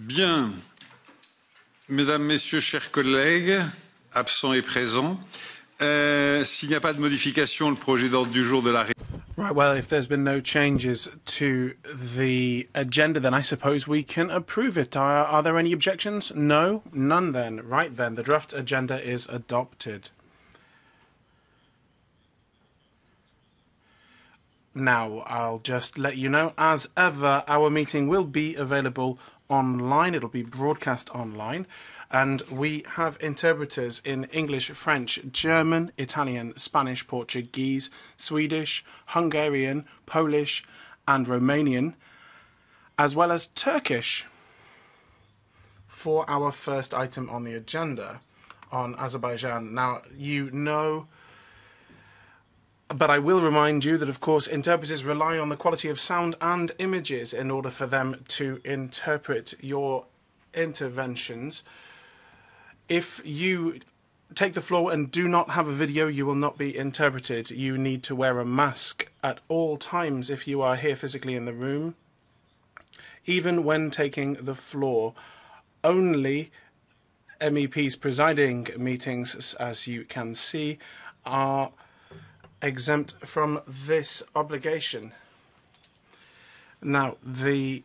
Bien. Mesdames, Messieurs, chers collègues, absents et présents, euh, s'il n'y a pas de modification, le projet d'ordre du jour de la Right, well, if there's been no changes to the agenda, then I suppose we can approve it. Are, are there any objections? No? None then. Right then, the draft agenda is adopted. Now, I'll just let you know, as ever, our meeting will be available online. It'll be broadcast online. And we have interpreters in English, French, German, Italian, Spanish, Portuguese, Swedish, Hungarian, Polish, and Romanian, as well as Turkish for our first item on the agenda on Azerbaijan. Now, you know but I will remind you that, of course, interpreters rely on the quality of sound and images in order for them to interpret your interventions. If you take the floor and do not have a video, you will not be interpreted. You need to wear a mask at all times if you are here physically in the room. Even when taking the floor, only MEPs presiding meetings, as you can see, are exempt from this obligation. Now, the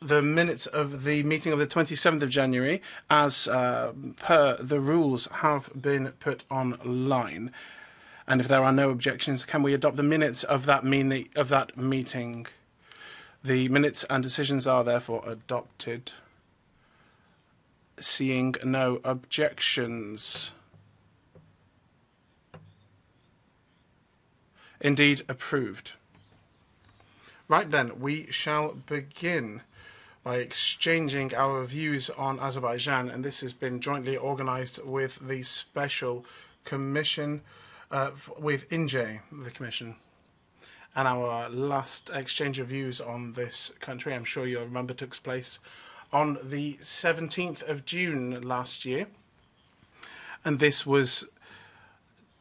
the minutes of the meeting of the 27th of January, as uh, per the rules, have been put online. And if there are no objections, can we adopt the minutes of that, of that meeting? The minutes and decisions are therefore adopted. Seeing no objections. Indeed, approved. Right then, we shall begin by exchanging our views on Azerbaijan, and this has been jointly organized with the Special Commission, uh, with INGE, the Commission. And our last exchange of views on this country, I'm sure you'll remember, took place on the 17th of June last year. And this was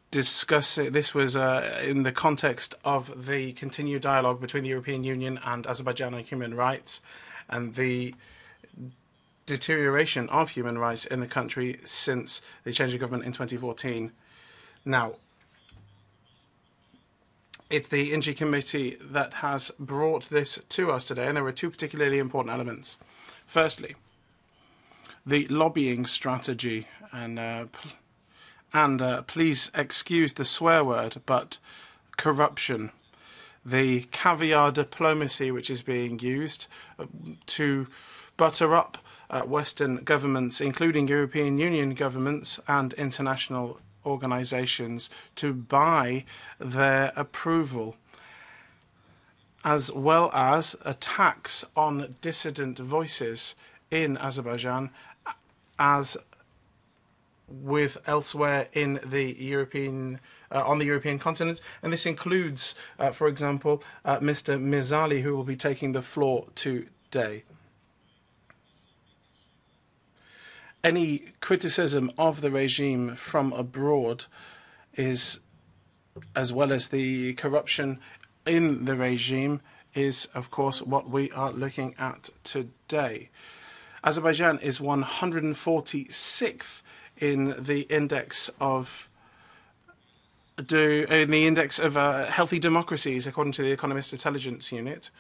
discussing this was uh, in the context of the continued dialogue between the European Union and Azerbaijan on human rights and the deterioration of human rights in the country since the change of government in 2014. Now, it's the INGE committee that has brought this to us today, and there are two particularly important elements. Firstly, the lobbying strategy, and uh, and uh, please excuse the swear word, but corruption, the caviar diplomacy which is being used uh, to butter up uh, Western governments, including European Union governments and international organizations, to buy their approval as well as attacks on dissident voices in Azerbaijan, as with elsewhere in the European uh, on the European continent, and this includes, uh, for example, uh, Mr. Mirzali, who will be taking the floor today. Any criticism of the regime from abroad is, as well as the corruption in the regime is, of course, what we are looking at today. Azerbaijan is 146th in the index of do in the index of uh, healthy democracies, according to the Economist Intelligence Unit,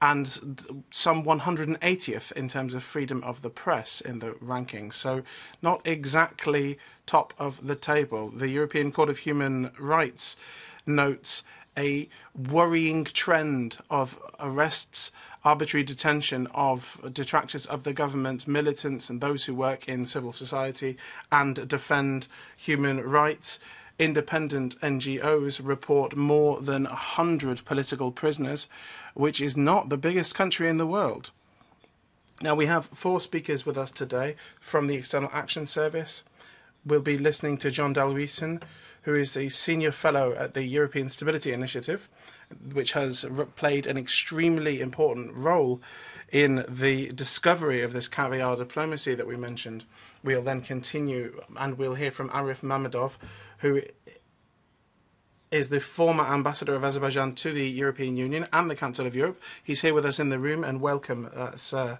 and some 180th in terms of freedom of the press in the rankings. So, not exactly top of the table. The European Court of Human Rights notes a worrying trend of arrests, arbitrary detention of detractors of the government, militants, and those who work in civil society and defend human rights. Independent NGOs report more than 100 political prisoners, which is not the biggest country in the world. Now, we have four speakers with us today from the External Action Service. We'll be listening to John Dalhuisen, who is a senior fellow at the European Stability Initiative, which has played an extremely important role in the discovery of this caviar diplomacy that we mentioned. We'll then continue and we'll hear from Arif Mamedov, who is the former ambassador of Azerbaijan to the European Union and the Council of Europe. He's here with us in the room, and welcome, uh, sir.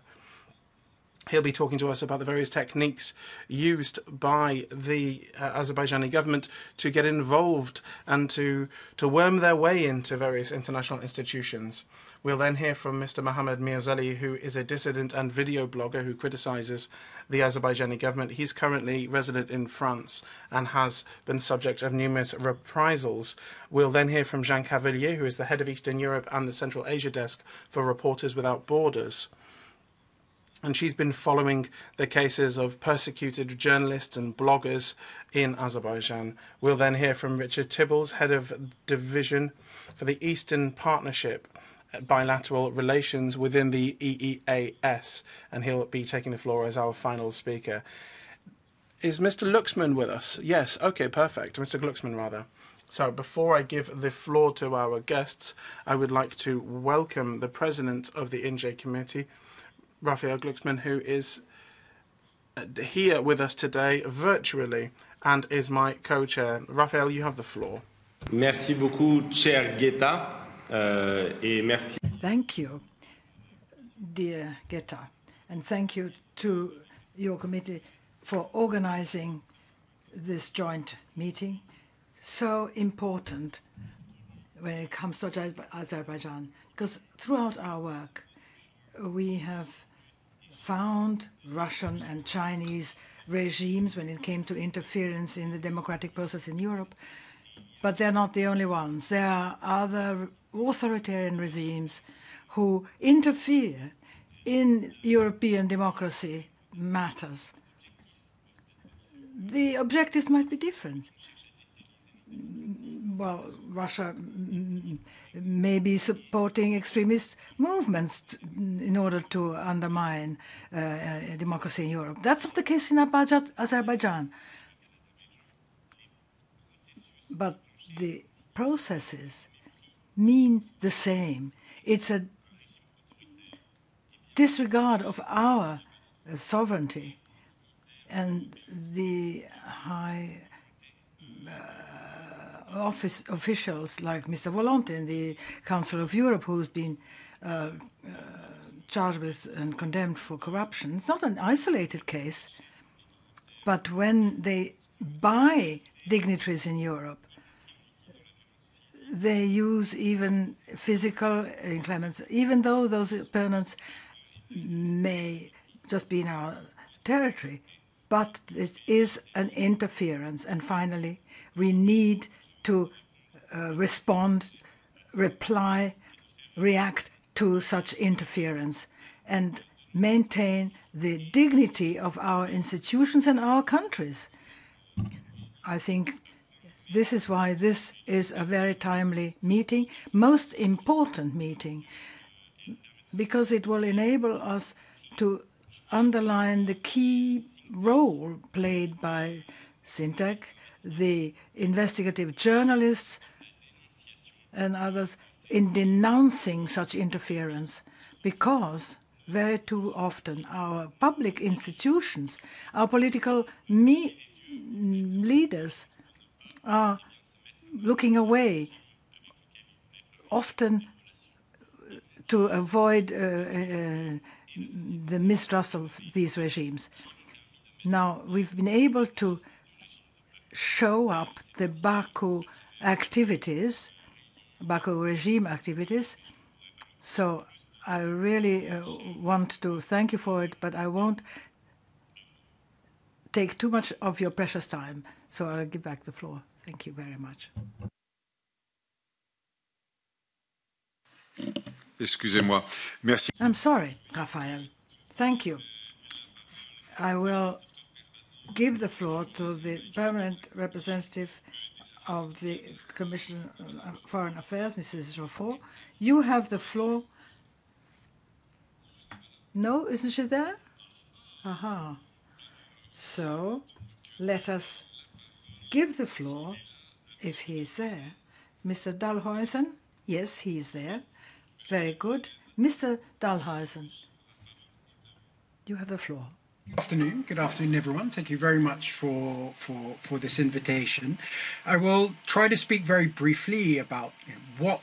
He'll be talking to us about the various techniques used by the uh, Azerbaijani government to get involved and to, to worm their way into various international institutions. We'll then hear from Mr. Mahammad Mirzali, who is a dissident and video blogger who criticizes the Azerbaijani government. He's currently resident in France and has been subject of numerous reprisals. We'll then hear from Jeanne Cavelier, who is the head of Eastern Europe and the Central Asia desk for Reporters Without Borders and she's been following the cases of persecuted journalists and bloggers in Azerbaijan. We'll then hear from Richard Tibbels, head of division for the Eastern Partnership uh, bilateral relations within the EEAS, and he'll be taking the floor as our final speaker. Is Mr. Luxman with us? Yes, okay, perfect. Mr. Glucksmann, rather. So, before I give the floor to our guests, I would like to welcome the president of the INGE committee, Raphael Glucksmann, who is uh, here with us today virtually and is my co-chair. Raphael, you have the floor. Merci beaucoup, cher Guetta, uh, et merci. Thank you, dear Guetta, and thank you to your committee for organizing this joint meeting. So important when it comes to Azerbaijan, because throughout our work, we have found Russian and Chinese regimes when it came to interference in the democratic process in Europe. But they're not the only ones. There are other authoritarian regimes who interfere in European democracy matters. The objectives might be different well, Russia mm, mm, mm, may be supporting extremist movements in order to undermine uh, democracy in Europe. That's not the case in Azerbaijan. But the processes mean the same. It's a disregard of our uh, sovereignty and the high uh, office officials like Mr. Volonte in the Council of Europe, who's been uh, uh, charged with and condemned for corruption. It's not an isolated case, but when they buy dignitaries in Europe, they use even physical inclements, even though those opponents may just be in our territory. But it is an interference. And finally, we need to uh, respond, reply, react to such interference and maintain the dignity of our institutions and our countries. I think this is why this is a very timely meeting, most important meeting, because it will enable us to underline the key role played by SINTEC the investigative journalists and others in denouncing such interference because very too often our public institutions, our political leaders are looking away, often to avoid uh, uh, the mistrust of these regimes. Now, we've been able to show up the Baku activities, Baku regime activities. So I really uh, want to thank you for it, but I won't take too much of your precious time. So I'll give back the floor. Thank you very much. Excusez-moi. Merci. I'm sorry, Raphael. Thank you. I will give the floor to the permanent representative of the Commission on Foreign Affairs, Mrs. Joffo. You have the floor. No, isn't she there? Aha. So let us give the floor, if he is there. Mr. Dalhuisen? Yes, he is there. Very good. Mr. Dalhuisen, you have the floor. Afternoon. Good afternoon, everyone. Thank you very much for for for this invitation. I will try to speak very briefly about you know, what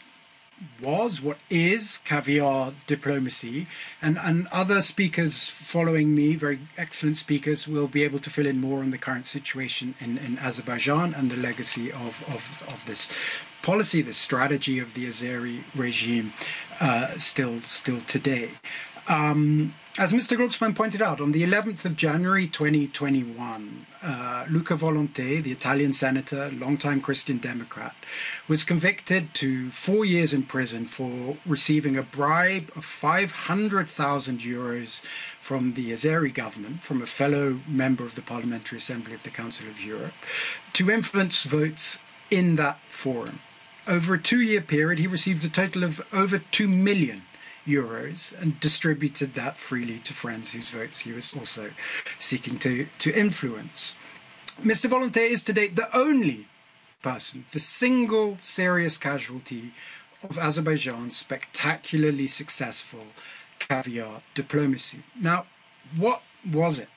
was, what is caviar diplomacy, and, and other speakers following me, very excellent speakers, will be able to fill in more on the current situation in, in Azerbaijan and the legacy of, of, of this policy, the strategy of the Azeri regime uh, still still today. Um, as Mr. Glucksmann pointed out, on the 11th of January 2021, uh, Luca Volonté, the Italian senator, longtime Christian Democrat, was convicted to four years in prison for receiving a bribe of 500,000 euros from the Azeri government, from a fellow member of the Parliamentary Assembly of the Council of Europe, to influence votes in that forum. Over a two year period, he received a total of over 2 million euros and distributed that freely to friends whose votes he was also seeking to, to influence. Mr. Volonté is today the only person, the single serious casualty of Azerbaijan's spectacularly successful caviar diplomacy. Now, what was it?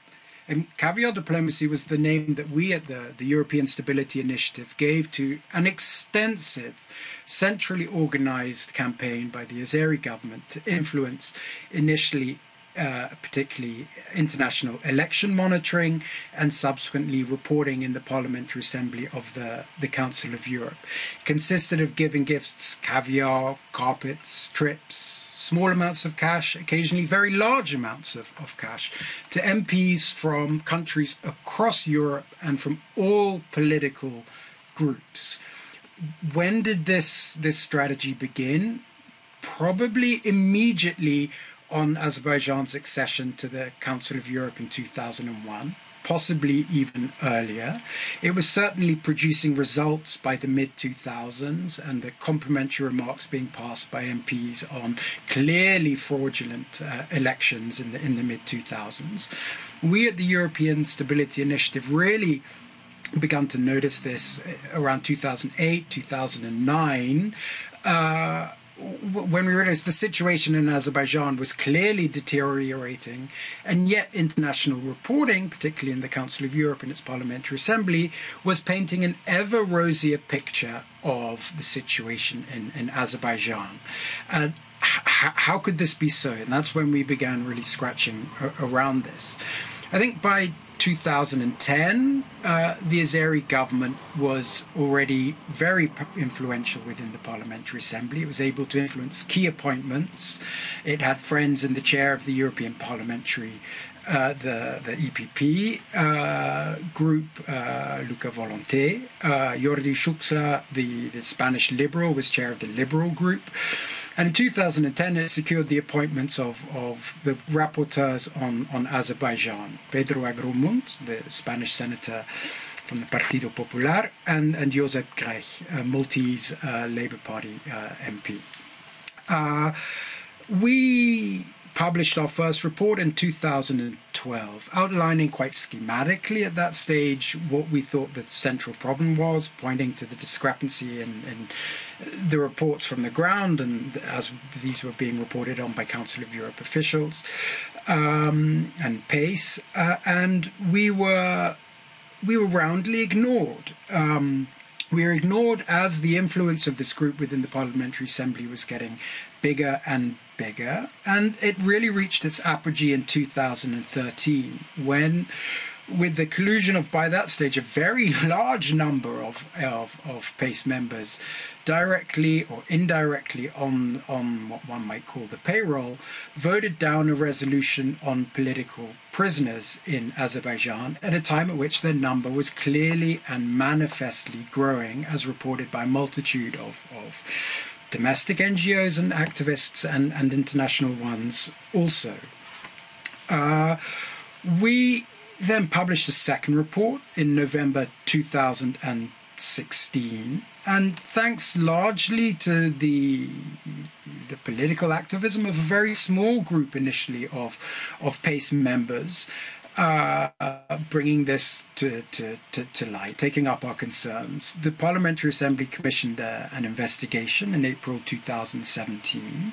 And caviar diplomacy was the name that we at the, the European Stability Initiative gave to an extensive, centrally organized campaign by the Azeri government to influence initially uh, particularly international election monitoring and subsequently reporting in the Parliamentary Assembly of the, the Council of Europe. It consisted of giving gifts, caviar, carpets, trips, small amounts of cash, occasionally very large amounts of, of cash, to MPs from countries across Europe and from all political groups. When did this, this strategy begin? Probably immediately on Azerbaijan's accession to the Council of Europe in 2001 possibly even earlier. It was certainly producing results by the mid 2000s, and the complimentary remarks being passed by MPs on clearly fraudulent uh, elections in the in the mid 2000s. We at the European Stability Initiative really began to notice this uh, around 2008, 2009. Uh, when we realized the situation in Azerbaijan was clearly deteriorating, and yet international reporting, particularly in the Council of Europe and its Parliamentary Assembly, was painting an ever rosier picture of the situation in, in Azerbaijan. Uh, and h- how could this be so? And that's when we began really scratching around this. I think by 2010, uh, the Azeri government was already very influential within the Parliamentary Assembly. It was able to influence key appointments. It had friends in the chair of the European Parliamentary uh, the the EPP uh, group, uh, Luca Volonté, uh, Jordi Xuclà, the, the Spanish Liberal, was chair of the Liberal group. And in 2010, it secured the appointments of, of the rapporteurs on, on Azerbaijan Pedro Agramunt, the Spanish senator from the Partido Popular, and, and Josep Grech, a Maltese uh, Labour Party uh, MP. Uh, we published our first report in 2012, outlining quite schematically at that stage what we thought the central problem was, pointing to the discrepancy in, in the reports from the ground and as these were being reported on by Council of Europe officials um, and PACE, uh, and we were we were roundly ignored. Um, we were ignored as the influence of this group within the Parliamentary Assembly was getting bigger and bigger, and it really reached its apogee in 2013 when with the collusion of by that stage a very large number of of, of PACE members directly or indirectly on on what one might call the payroll voted down a resolution on political prisoners in Azerbaijan at a time at which their number was clearly and manifestly growing as reported by a multitude of, of domestic NGOs and activists and, and international ones also. Uh, we then published a second report in November 2016, and thanks largely to the the political activism of a very small group initially of of PACE members, uh, bringing this to, to, to, to, light, taking up our concerns. The Parliamentary Assembly commissioned uh, an investigation in April 2017.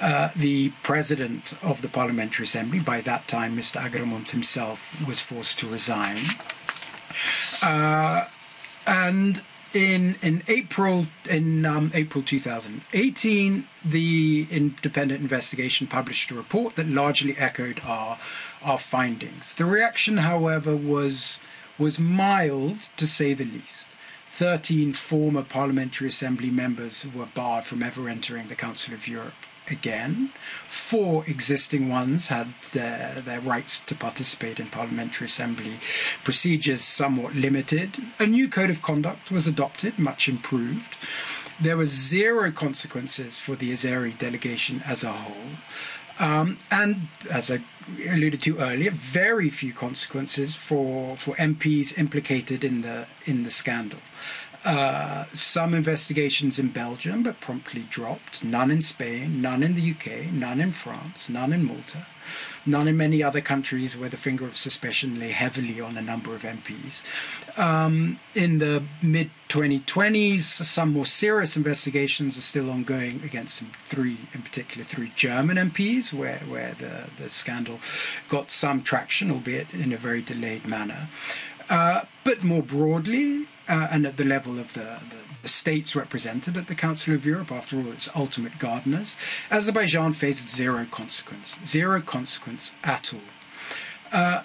Uh, the president of the Parliamentary Assembly, by that time Mr. Agramunt himself, was forced to resign. Uh, and in in April in um, April 2018, the independent investigation published a report that largely echoed our our findings. The reaction, however, was was mild to say the least. 13 former Parliamentary Assembly members were barred from ever entering the Council of Europe again. Four existing ones had their, their rights to participate in Parliamentary Assembly procedures somewhat limited. A new code of conduct was adopted, much improved. There were zero consequences for the Azeri delegation as a whole. Um, and as I alluded to earlier, very few consequences for, for MPs implicated in the in the scandal. Uh, some investigations in Belgium, but promptly dropped. None in Spain, none in the UK, none in France, none in Malta, none in many other countries where the finger of suspicion lay heavily on a number of MPs. Um, in the mid 2020s, some more serious investigations are still ongoing against some three, in particular, three German MPs, where, where the, the scandal got some traction, albeit in a very delayed manner. Uh, but more broadly, uh, and at the level of the, the, states represented at the Council of Europe, after all, its ultimate gardeners, Azerbaijan faced zero consequence, zero consequence at all. Uh,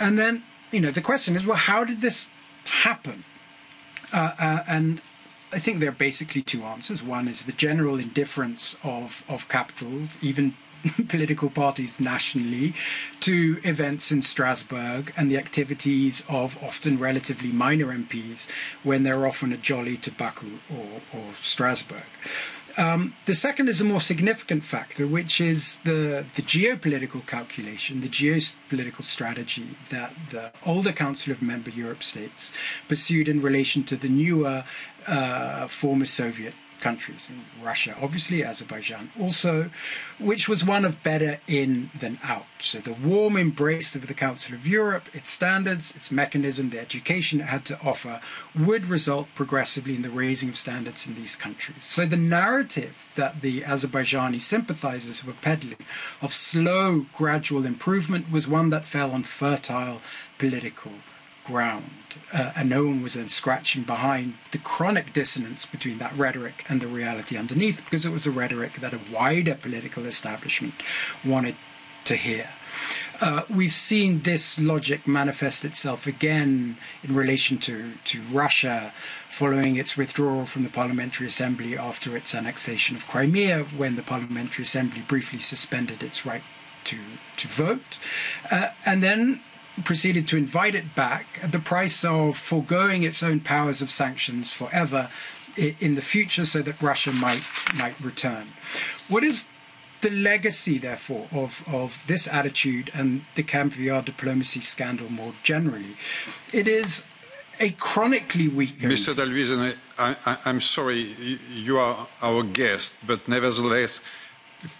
and then, you know, the question is, well, how did this happen? Uh, uh and I think there are basically two answers. One is the general indifference of, of capitals, even political parties nationally to events in Strasbourg and the activities of often relatively minor MPs when they're often at jolly to Baku or, or Strasbourg. Um, the second is a more significant factor, which is the, the geopolitical calculation, the geopolitical strategy that the older Council of Member Europe states pursued in relation to the newer uh, former Soviet countries, Russia, obviously, Azerbaijan also, which was one of better in than out. So the warm embrace of the Council of Europe, its standards, its mechanism, the education it had to offer, would result progressively in the raising of standards in these countries. So the narrative that the Azerbaijani sympathizers were peddling of slow, gradual improvement was one that fell on fertile political ground. Uh, and no one was then scratching behind the chronic dissonance between that rhetoric and the reality underneath, because it was a rhetoric that a wider political establishment wanted to hear. Uh, we've seen this logic manifest itself again in relation to, to Russia following its withdrawal from the Parliamentary Assembly after its annexation of Crimea, when the Parliamentary Assembly briefly suspended its right to, to vote. Uh, and then proceeded to invite it back at the price of foregoing its own powers of sanctions forever in the future so that Russia might might return. What is the legacy, therefore, of, of this attitude and the caviar diplomacy scandal more generally? It is a chronically weakened. Mr. Dalhuisen, I, am sorry, you are our guest, but nevertheless,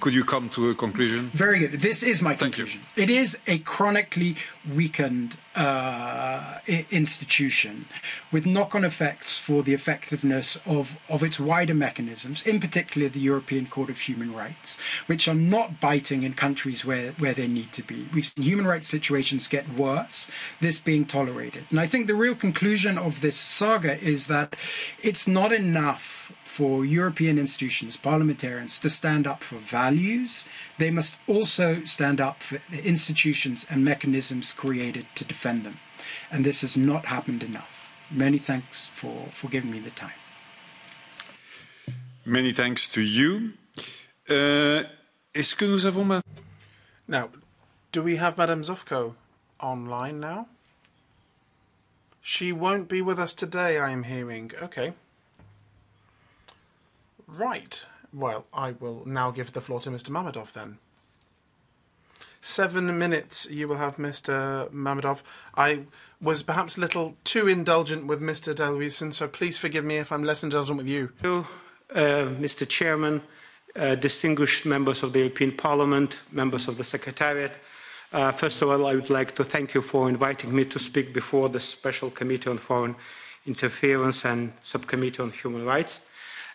could you come to a conclusion? Very good. This is my conclusion. It is a chronically weakened uh, institution with knock on effects for the effectiveness of, of its wider mechanisms, in particular the European Court of Human Rights, which are not biting in countries where, where they need to be. We've seen human rights situations get worse, this being tolerated. And I think the real conclusion of this saga is that it's not enough for European institutions, parliamentarians, to stand up for values. They must also stand up for the institutions and mechanisms created to defend them. And this has not happened enough. Many thanks for, for giving me the time. Many thanks to you. Uh, Est-ce que nous avons Now, do we have Madame Zofko online now? She won't be with us today, I am hearing. Okay. Right. Well, I will now give the floor to Mr. Mamadov then. Seven minutes you will have, Mr. Mamadov. I was perhaps a little too indulgent with Mr. Dalhuisen, so please forgive me if I'm less indulgent with you. Uh, Mr. Chairman, uh, distinguished members of the European Parliament, members of the Secretariat, Uh, first of all, I would like to thank you for inviting me to speak before the Special Committee on Foreign Interference and Subcommittee on Human Rights.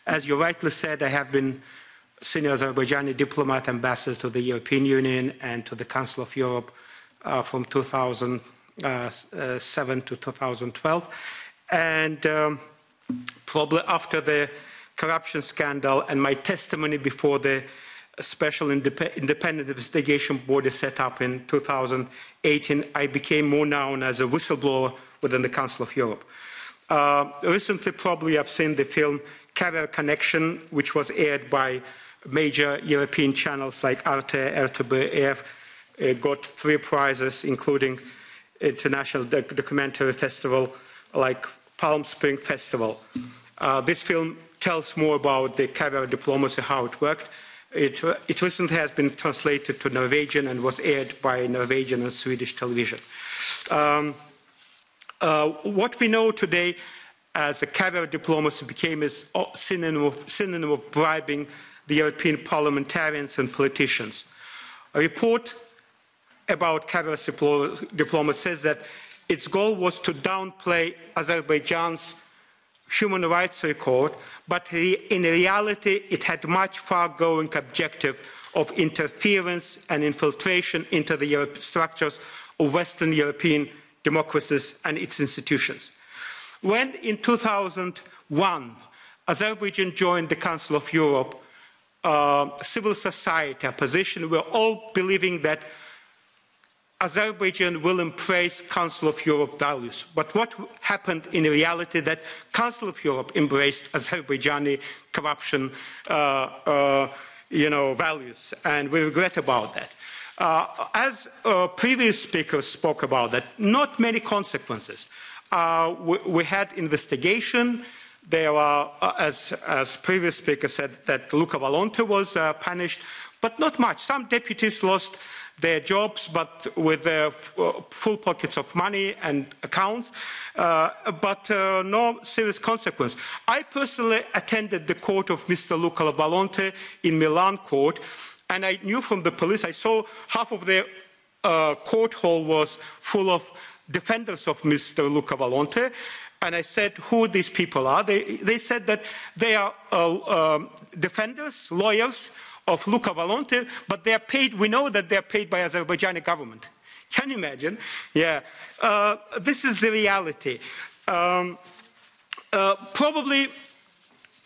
As you rightly said, I have been senior Azerbaijani diplomat ambassador to the European Union and to the Council of Europe uh, from 2007 uh, to 2012. And um, probably after the corruption scandal and my testimony before the special independent investigation board set up in 2018, I became more known as a whistleblower within the Council of Europe. Uh, recently, probably I've seen the film Caviar Connection, which was aired by major European channels like Arte, RTBF, it got three prizes, including International Documentary Festival like Palm Spring Festival. Uh, this film tells more about the caviar diplomacy, how it worked. It, it, recently has been translated to Norwegian and was aired by Norwegian and Swedish television. Um, uh, what we know today as a caviar diplomacy became a synonym of, synonym of bribing the European parliamentarians and politicians. A report about caviar diplomacy says that its goal was to downplay Azerbaijan's human rights record, but in reality it had much far-going objective of interference and infiltration into the structures of Western European democracies and its institutions. When in 2001 Azerbaijan joined the Council of Europe, uh, civil society, opposition were all believing that Azerbaijan will embrace Council of Europe values. But what happened in reality that Council of Europe embraced Azerbaijani corruption uh, uh, you know, values, and we regret about that. Uh, as uh, previous speakers spoke about that, not many consequences. Uh, we, we, had investigation. There are, uh, as, as previous speaker said, that Luca Volonté was punished, but not much. Some deputies lost their jobs, but with their uh, full pockets of money and accounts, uh, but uh, no serious consequence. I personally attended the court of Mr. Luca Volonté in Milan court, and I knew from the police, I saw half of the uh, court hall was full of defenders of Mr. Luca Volonté, and I said who these people are. They, they said that they are uh, um, defenders, lawyers, of Luca Volonté, but they are paid, we know that they are paid by Azerbaijani government. Can you imagine? Yeah. Uh, this is the reality. Um, uh, probably,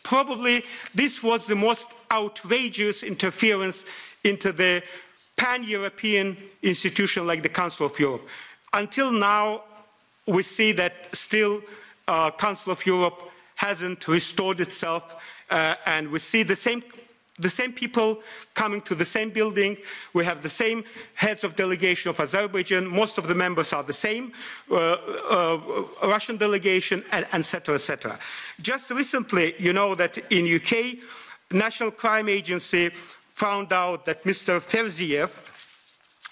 probably this was the most outrageous interference into the pan-European institution like the Council of Europe. Until now, we see that still uh, Council of Europe hasn't restored itself, uh, and we see the same the same people coming to the same building. We have the same heads of delegation of Azerbaijan. Most of the members are the same, uh, uh, Russian delegation, and etc., etc. Just recently, you know that in UK, National Crime Agency found out that Mr. Feyziyev,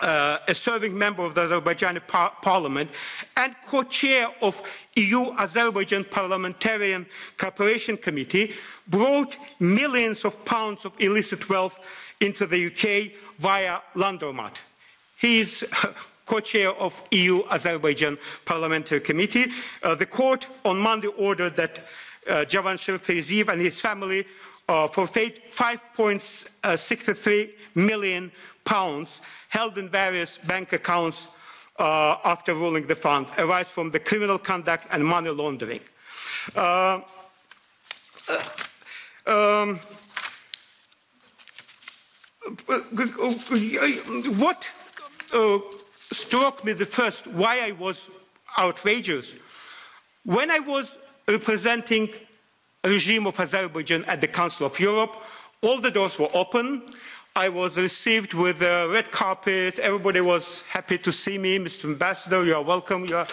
uh, a serving member of the Azerbaijani par parliament and co-chair of EU-Azerbaijan Parliamentarian Cooperation Committee, brought millions of pounds of illicit wealth into the UK via Laundromat. He is co-chair of EU-Azerbaijan Parliamentary Committee. Uh, the court on Monday ordered that uh, Javanshir Feyziyev and his family uh, forfeit 5.63 million pounds held in various bank accounts uh, after ruling the fund arise from the criminal conduct and money laundering. Uh, um, what uh, struck me the first, why I was outrageous, when I was representing regime of Azerbaijan at the Council of Europe, all the doors were open. I was received with a red carpet. Everybody was happy to see me. Mr. Ambassador, you are welcome. You are...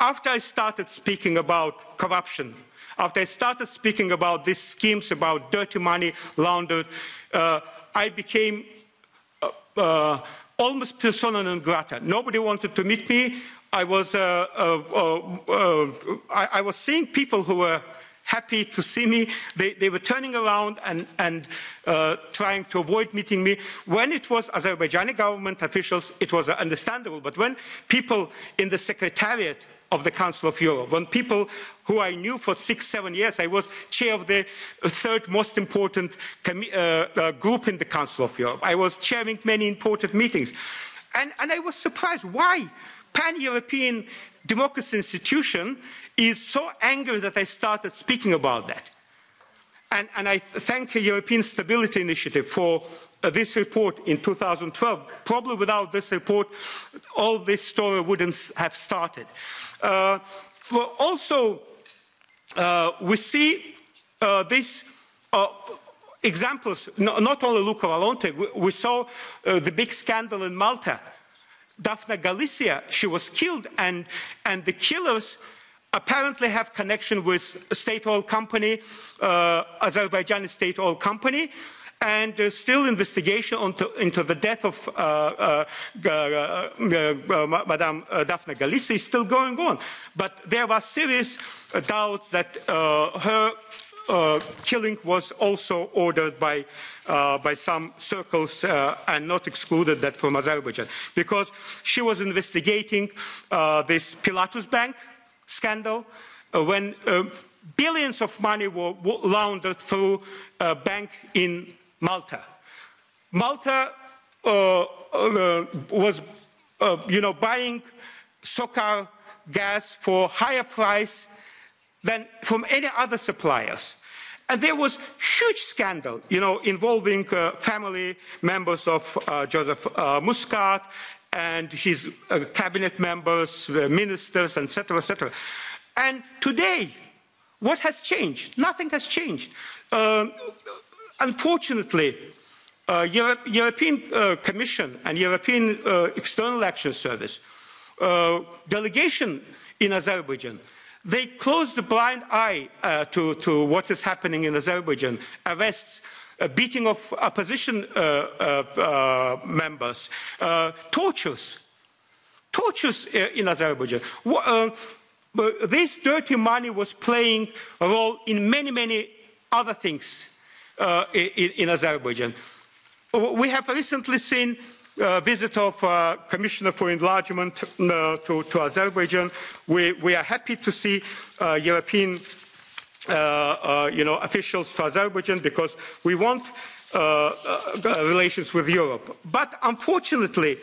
After I started speaking about corruption, after I started speaking about these schemes about dirty money laundered, uh, I became uh, uh, almost persona non grata. Nobody wanted to meet me. I was, uh, uh, uh, I, I was seeing people who were happy to see me. They, they were turning around and, and uh, trying to avoid meeting me. When it was Azerbaijani government officials, it was understandable. But when people in the secretariat of the Council of Europe, when people who I knew for six, seven years, I was chair of the third most important uh, uh, group in the Council of Europe. I was chairing many important meetings. And, and I was surprised why pan-European democracy institution is so angry that I started speaking about that. And, and I thank the European Stability Initiative for uh, this report in 2012. Probably without this report, all this story wouldn't have started. Uh, well, also, uh, we see uh, these uh, examples, no, not only Luca Volonté, we, we saw uh, the big scandal in Malta. Daphne Galizia, she was killed, and, and the killers apparently have connection with state oil company, uh, Azerbaijani state oil company, and there's still investigation onto, into the death of uh, uh, uh, uh Madame uh, Daphne Galizia is still going on. But there are serious doubts that uh, her uh, killing was also ordered by, uh, by some circles uh, and not excluded that from Azerbaijan because she was investigating this Pilatus Bank scandal uh, when uh, billions of money were laundered through a bank in Malta. Malta uh, uh was, uh, you know, buying SOCAR gas for higher price than from any other suppliers. And there was huge scandal, you know, involving uh, family members of uh, Joseph uh, Muscat and his uh, cabinet members, uh, ministers, etc., etc. And today, what has changed? Nothing has changed. Uh, unfortunately, Euro European Commission and European External Action Service delegation in Azerbaijan they close the blind eye uh, to, to, what is happening in Azerbaijan, arrests, uh, beating of opposition uh, uh, uh members, tortures, tortures in Azerbaijan. this dirty money was playing a role in many, many other things in, in, Azerbaijan. We have recently seen a visit of uh, Commissioner for Enlargement uh, to, to, Azerbaijan. We, we, are happy to see uh, European uh, uh, you know, officials to Azerbaijan because we want uh, relations with Europe. But unfortunately,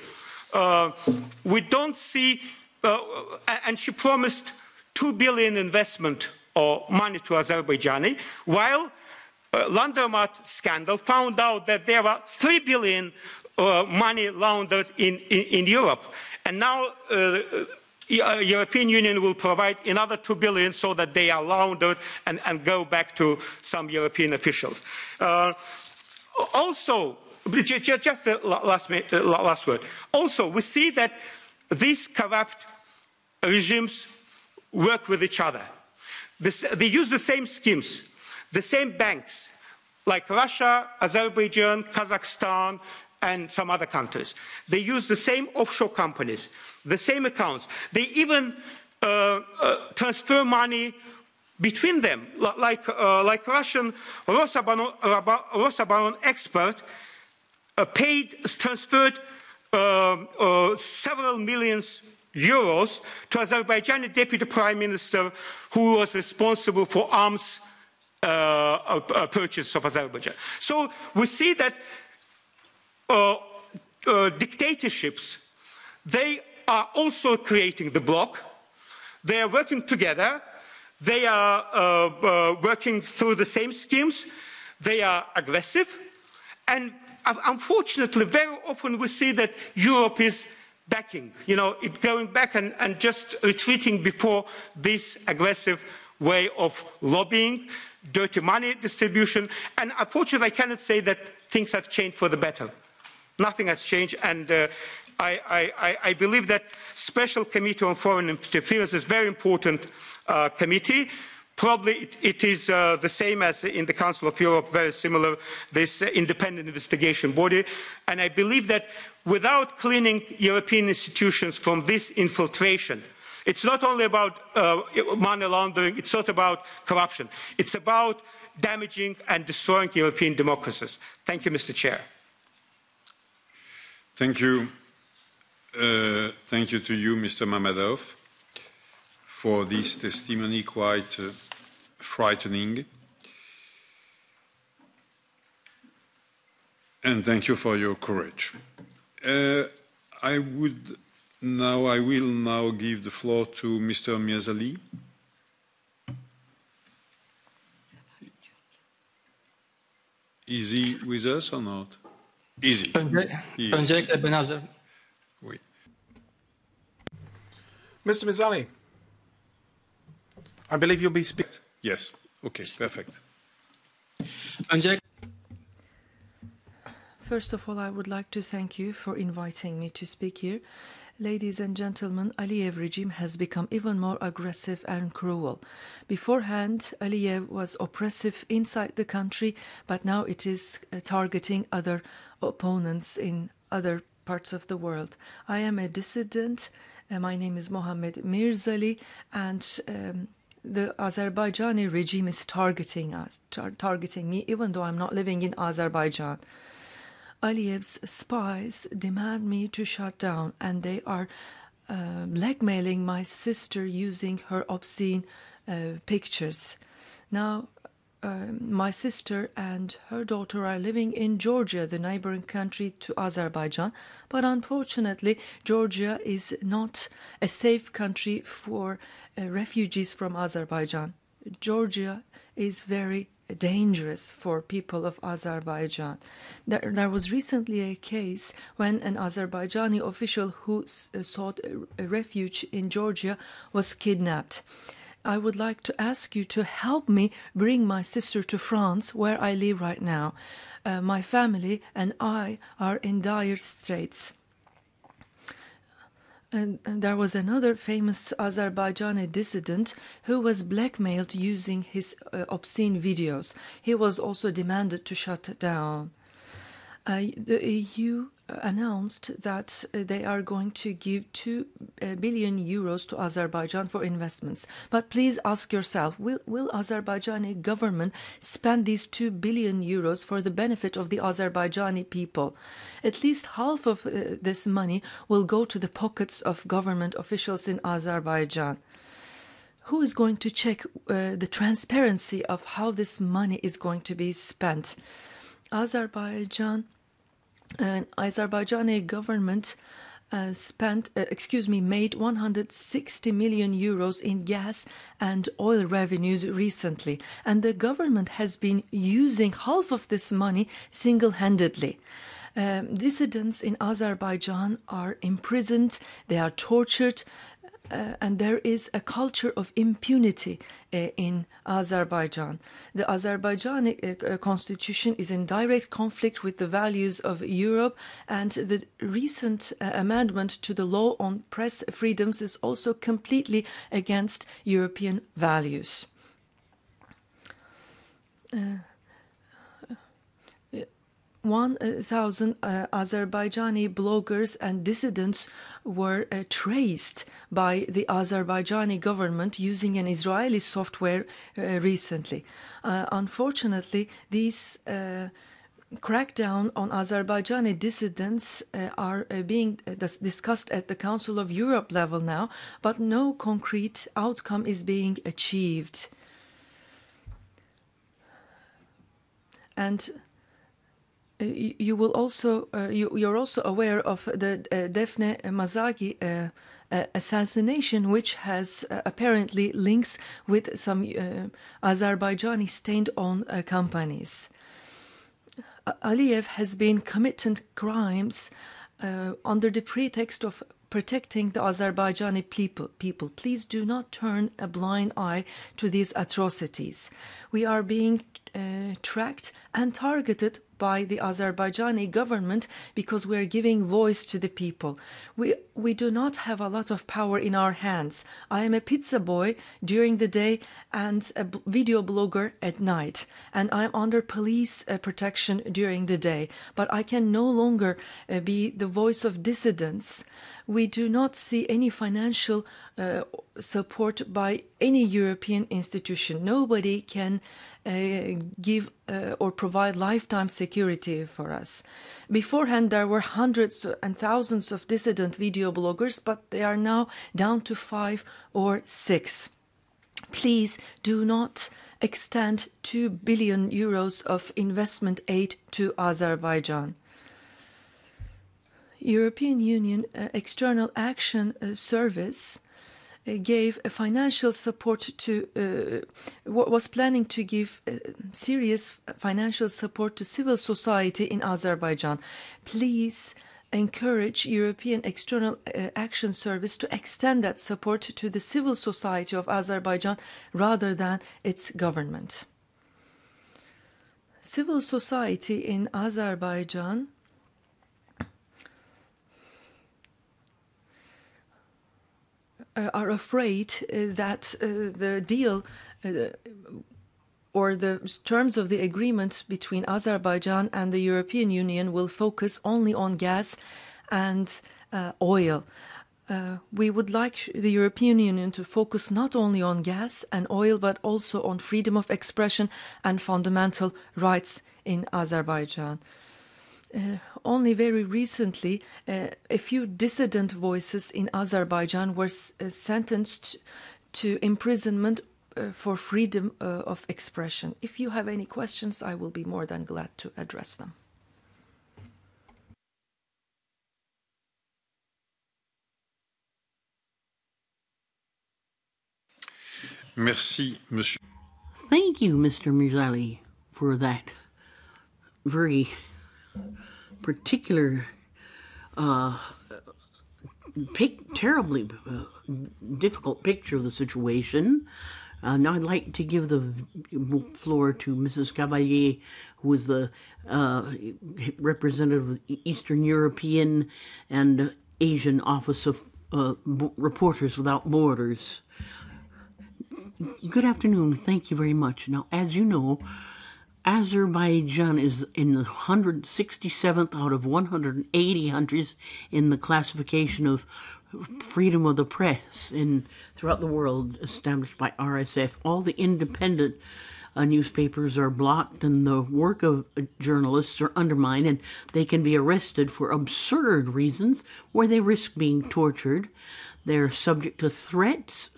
we don't see, and she promised 2 billion investment or money to Azerbaijan, while uh, scandal found out that there were 3 billion uh, money laundered in, in, in, Europe. And now uh, uh, European Union will provide another 2 billion so that they are laundered and, and go back to some European officials. Uh, also, just the last, uh, last word. Also, we see that these corrupt regimes work with each other. They use the same schemes, the same banks, like Russia, Azerbaijan, Kazakhstan, and some other countries. They use the same offshore companies, the same accounts. They even uh, uh, transfer money between them, like, uh, like Russian Rosoboronexport uh, paid, transferred um, uh, several millions euros to Azerbaijani deputy prime minister who was responsible for arms uh, purchase of Azerbaijan. So we see that uh, uh, dictatorships, they are also creating the bloc. They are working together. They are uh, uh, working through the same schemes. They are aggressive. And unfortunately, very often we see that Europe is backing, you know, it going back and, and just retreating before this aggressive way of lobbying, dirty money distribution. And unfortunately, I cannot say that things have changed for the better. Nothing has changed, and uh, I, I, I, believe that Special Committee on Foreign Interference is a very important uh, committee. Probably it, it is uh, the same as in the Council of Europe, very similar, this independent investigation body. And I believe that without cleaning European institutions from this infiltration, It's not only about uh, money laundering, it's not about corruption. It's about damaging and destroying European democracies. Thank you, Mr. Chair. Thank you. Uh, thank you to you, Mr. Mamadov, for this testimony quite uh, frightening. And thank you for your courage. Uh, I would now, I will now give the floor to Mr. Mirzali. Is he with us or not? Is he? Önce, Yes. öncelikle ben hazır. Oui. Mr. Mirzali, I believe you'll be speaking. Yes. Okay, perfect. Öncelikle First of all, I would like to thank you for inviting me to speak here. Ladies and gentlemen, Aliyev regime has become even more aggressive and cruel. Beforehand, Aliyev was oppressive inside the country, but now it is uh, targeting other opponents in other parts of the world. I am a dissident. Uh, my name is Mahammad Mirzali, and um, the Azerbaijani regime is targeting us, tar- targeting me, even though I'm not living in Azerbaijan. Aliyev's spies demand me to shut down, and they are uh, blackmailing my sister using her obscene uh, pictures. Now, um my sister and her daughter are living in Georgia, the neighboring country to Azerbaijan, but unfortunately, Georgia is not a safe country for uh, refugees from Azerbaijan. Georgia is very dangerous for people of Azerbaijan. There, there was recently a case when an Azerbaijani official who uh, sought a refuge in Georgia was kidnapped. I would like to ask you to help me bring my sister to France, where I live right now. Uh, my family and I are in dire straits. And, there was another famous Azerbaijani dissident who was blackmailed using his uh, obscene videos. He was also demanded to shut down. Uh, the EU announced that uh, they are going to give 2 uh, euros to Azerbaijan for investments. But please ask yourself, will, will Azerbaijani government spend these 2 billion euros for the benefit of the Azerbaijani people? At least half of uh, this money will go to the pockets of government officials in Azerbaijan who is going to check uh, the transparency of how this money is going to be spent? Azerbaijan and Azerbaijani government uh, spent, uh, excuse me, made 160 million euros in gas and oil revenues recently, and the government has been using half of this money single-handedly. Um, dissidents in Azerbaijan are imprisoned, they are tortured, uh, and there is a culture of impunity uh, in Azerbaijan. The Azerbaijani uh, constitution is in direct conflict with the values of Europe, and the recent uh, amendment to the law on press freedoms is also completely against European values. 1,000 uh, Azerbaijani bloggers and dissidents were uh, traced by the Azerbaijani government using an Israeli software uh, recently. Uh, unfortunately, these uh, crackdown on Azerbaijani dissidents uh, are uh, being uh, discussed at the Council of Europe level now, but no concrete outcome is being achieved. And you you will also uh, you, you're also aware of the uh, Defne Mazagi uh, uh, assassination, which has uh, apparently links with some uh, Azerbaijani state-owned uh, companies. Aliyev has been committing crimes uh, under the pretext of protecting the Azerbaijani people. People, please do not turn a blind eye to these atrocities. We are being uh, tracked and targeted by the Azerbaijani government because we are giving voice to the people. We we do not have a lot of power in our hands. I am a pizza boy during the day and a video blogger at night, and I'm under police uh, protection during the day. But I can no longer uh, be the voice of dissidents we do not see any financial uh, support by any European institution. Nobody can uh, give uh, or provide lifetime security for us. Beforehand, there were hundreds and thousands of dissident video bloggers, but they are now down to five or six. Please do not extend 2 billion euros of investment aid to Azerbaijan. European Union uh, External Action uh, Service uh, gave financial support to was planning to give serious financial support to civil society in Azerbaijan. Please encourage European External Action Service to extend that support to the civil society of Azerbaijan rather than its government. Civil society in Azerbaijan are afraid uh, that uh, the deal uh, or the terms of the agreement between Azerbaijan and the European Union will focus only on gas and uh, oil. Uh, we would like the European Union to focus not only on gas and oil, but also on freedom of expression and fundamental rights in Azerbaijan. Uh, only very recently, uh, a few dissident voices in Azerbaijan were uh, sentenced to imprisonment uh, for freedom uh, of expression. If you have any questions, I will be more than glad to address them. Merci, monsieur. Thank you, Mr. Mirzali, for that very particular, uh, pic- terribly uh, difficult picture of the situation. Uh, now I'd like to give the floor to Mrs. Cavelier, who is the uh, representative of the Eastern European and Asian Office of uh, Reporters Without Borders. Good afternoon. Thank you very much. Now, as you know, Azerbaijan is in the 167th out of 180 countries in the classification of freedom of the press in throughout the world established by RSF. All the independent uh, newspapers are blocked and the work of uh, journalists are undermined and they can be arrested for absurd reasons where they risk being tortured. They're subject to threats,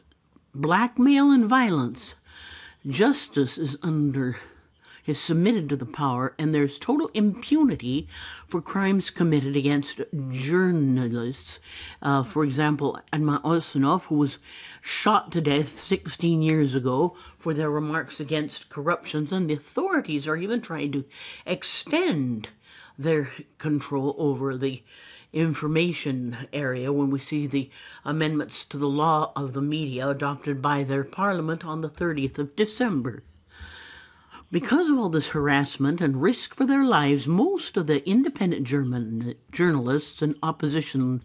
blackmail and violence. Justice is under is submitted to the power, and there's total impunity for crimes committed against journalists. Uh, for example, Adman Osmanov, who was shot to death 16 years ago for their remarks against corruptions, and the authorities are even trying to extend their control over the information area when we see the amendments to the law of the media adopted by their parliament on the 30th of December. Because of all this harassment and risk for their lives, most of the independent German journalists and opposition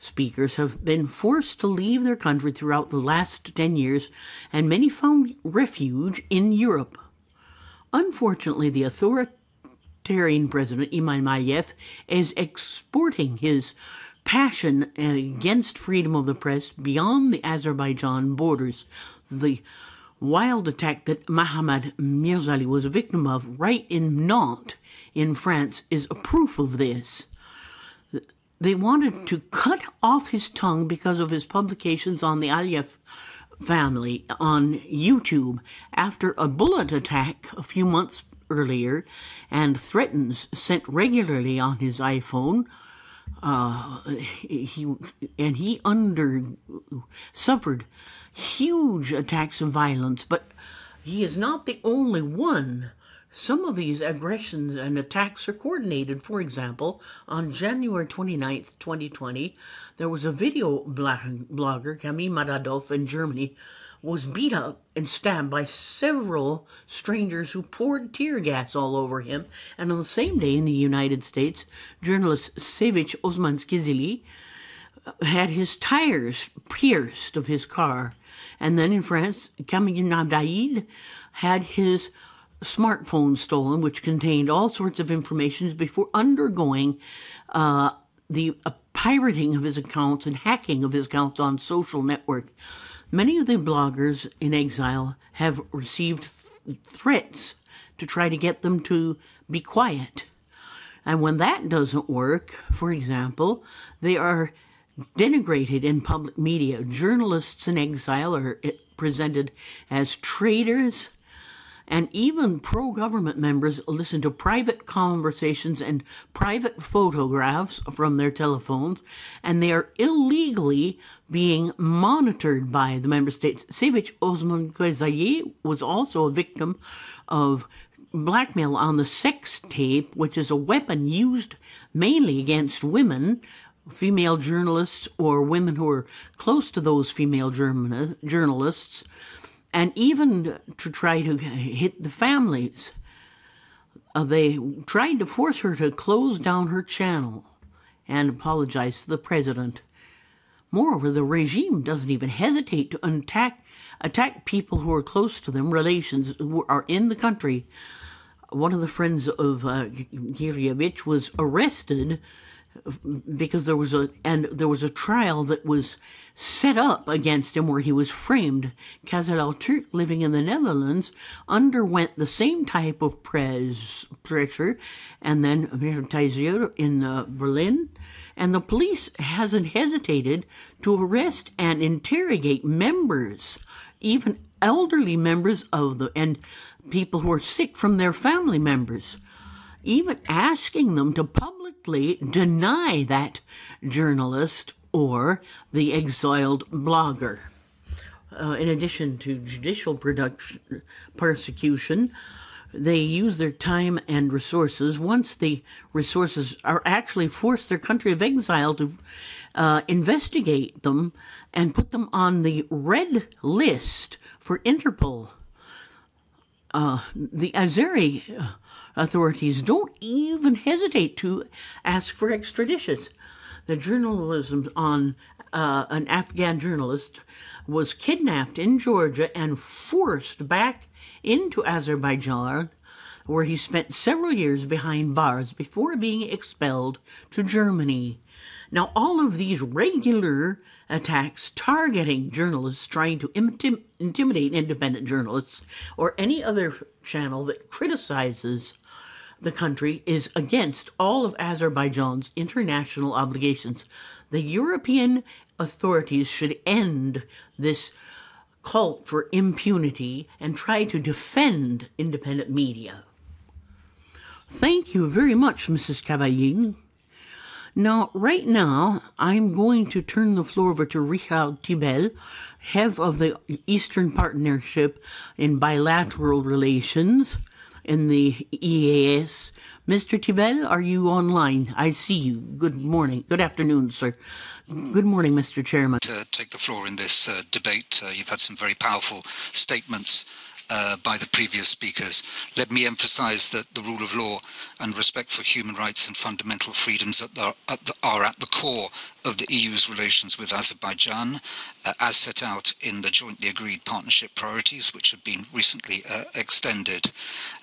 speakers have been forced to leave their country throughout the last 10 years, and many found refuge in Europe. Unfortunately, the authoritarian president Ilham Aliyev is exporting his passion against freedom of the press beyond the Azerbaijan borders. The wild attack that Mahammad Mirzali was a victim of right in Nantes in France is a proof of this. They wanted to cut off his tongue because of his publications on the Aliyev family on YouTube after a bullet attack a few months earlier and threatens sent regularly on his iPhone. Uh, he and he under suffered huge attacks of violence, but he is not the only one. Some of these aggressions and attacks are coordinated. For example, on January 29th, 2020, there was a video blogger, Camille Madadov, in Germany, was beat up and stabbed by several strangers who poured tear gas all over him. And on the same day in the United States, journalist Sevinj Osmanqizi uh, had his tires pierced of his car and then in France, Kamil Abdaid had his smartphone stolen, which contained all sorts of information before undergoing uh, the uh, pirating of his accounts and hacking of his accounts on social network. Many of the bloggers in exile have received th- threats to try to get them to be quiet. And when that doesn't work, for example, they are denigrated in public media. Journalists in exile are presented as traitors, and even pro government members listen to private conversations and private photographs from their telephones, and they are illegally being monitored by the member states. Sevinj Osmanqizi was also a victim of blackmail on the sex tape, which is a weapon used mainly against women, female journalists, or women who are close to those female journalists, and even to try to hit the families. Uh, they tried to force her to close down her channel and apologize to the president. Moreover, the regime doesn't even hesitate to attack attack people who are close to them, relations who are in the country one of the friends of uh, was arrested because there was a and there was a trial that was set up against him where he was framed. Turk, living in the Netherlands, underwent the same type of pres, pressure, and then Taizir in uh, Berlin. And the police hasn't hesitated to arrest and interrogate members, even elderly members of the and people who are sick from their family members, even asking them to publicly deny that journalist or the exiled blogger. Uh, in addition to judicial production, persecution, they use their time and resources. Once the resources are actually forced their country of exile to uh, investigate them and put them on the red list for Interpol uh, the Azeri authorities don't even hesitate to ask for extraditions. The journalism on uh, an Afghan journalist was kidnapped in Georgia and forced back into Azerbaijan, where he spent several years behind bars before being expelled to Germany. Now, all of these regular attacks targeting journalists trying to intim- intimidate independent journalists or any other channel that criticizes the country is against all of Azerbaijan's international obligations. The European authorities should end this cult for impunity and try to defend independent media. Thank you very much, Mrs. Cavelier. Now, right now, I'm going to turn the floor over to Richard Tibbels, head of the Eastern Partnership in Bilateral Relations in the EEAS. Mr. Tibbels, are you online? I see you. Good morning. Good afternoon, sir. Good morning, Mr. Chairman. To take the floor in this uh, debate, uh, you've had some very powerful statements uh, by the previous speakers. Let me emphasize that the rule of law and respect for human rights and fundamental freedoms are at the, are at the core of the EU's relations with Azerbaijan, uh, as set out in the jointly agreed partnership priorities, which have been recently uh, extended.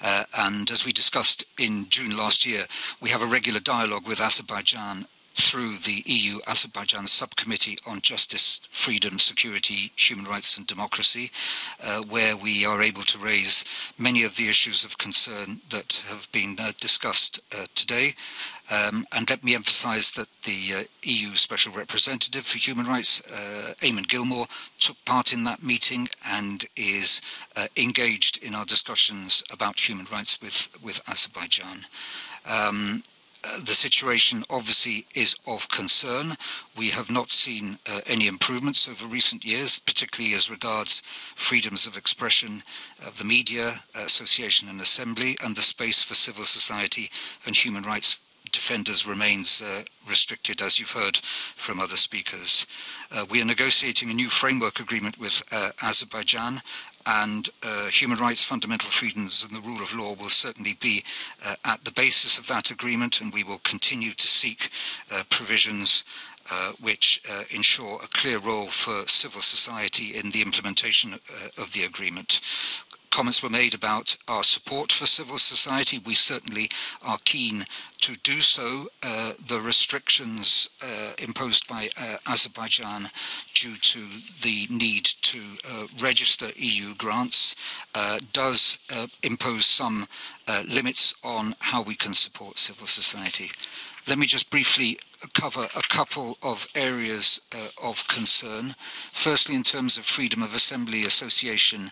Uh, and as we discussed in June last year, we have a regular dialogue with Azerbaijan through the EU Azerbaijan Subcommittee on Justice, Freedom, Security, Human Rights and Democracy, uh, where we are able to raise many of the issues of concern that have been uh, discussed uh, today. Um, and let me emphasize that the uh, EU Special Representative for Human Rights, uh, Eamon Gilmore, took part in that meeting and is uh, engaged in our discussions about human rights with, with Azerbaijan. Um, the situation obviously is of concern. We have not seen uh, any improvements over recent years, particularly as regards freedoms of expression of the media, association and assembly, and the space for civil society and human rights defenders remains uh, restricted, as you've heard from other speakers. Uh, we are negotiating a new framework agreement with uh, Azerbaijan, and uh, human rights, fundamental freedoms, and the rule of law will certainly be uh, at the basis of that agreement, and we will continue to seek uh, provisions uh, which uh, ensure a clear role for civil society in the implementation uh, of the agreement. Comments were made about our support for civil society. We certainly are keen to do so. Uh, the restrictions uh, imposed by uh, Azerbaijan due to the need to uh, register EU grants uh, does uh, impose some limits on how we can support civil society. Let me just briefly cover a couple of areas of concern. Firstly, in terms of freedom of assembly, association,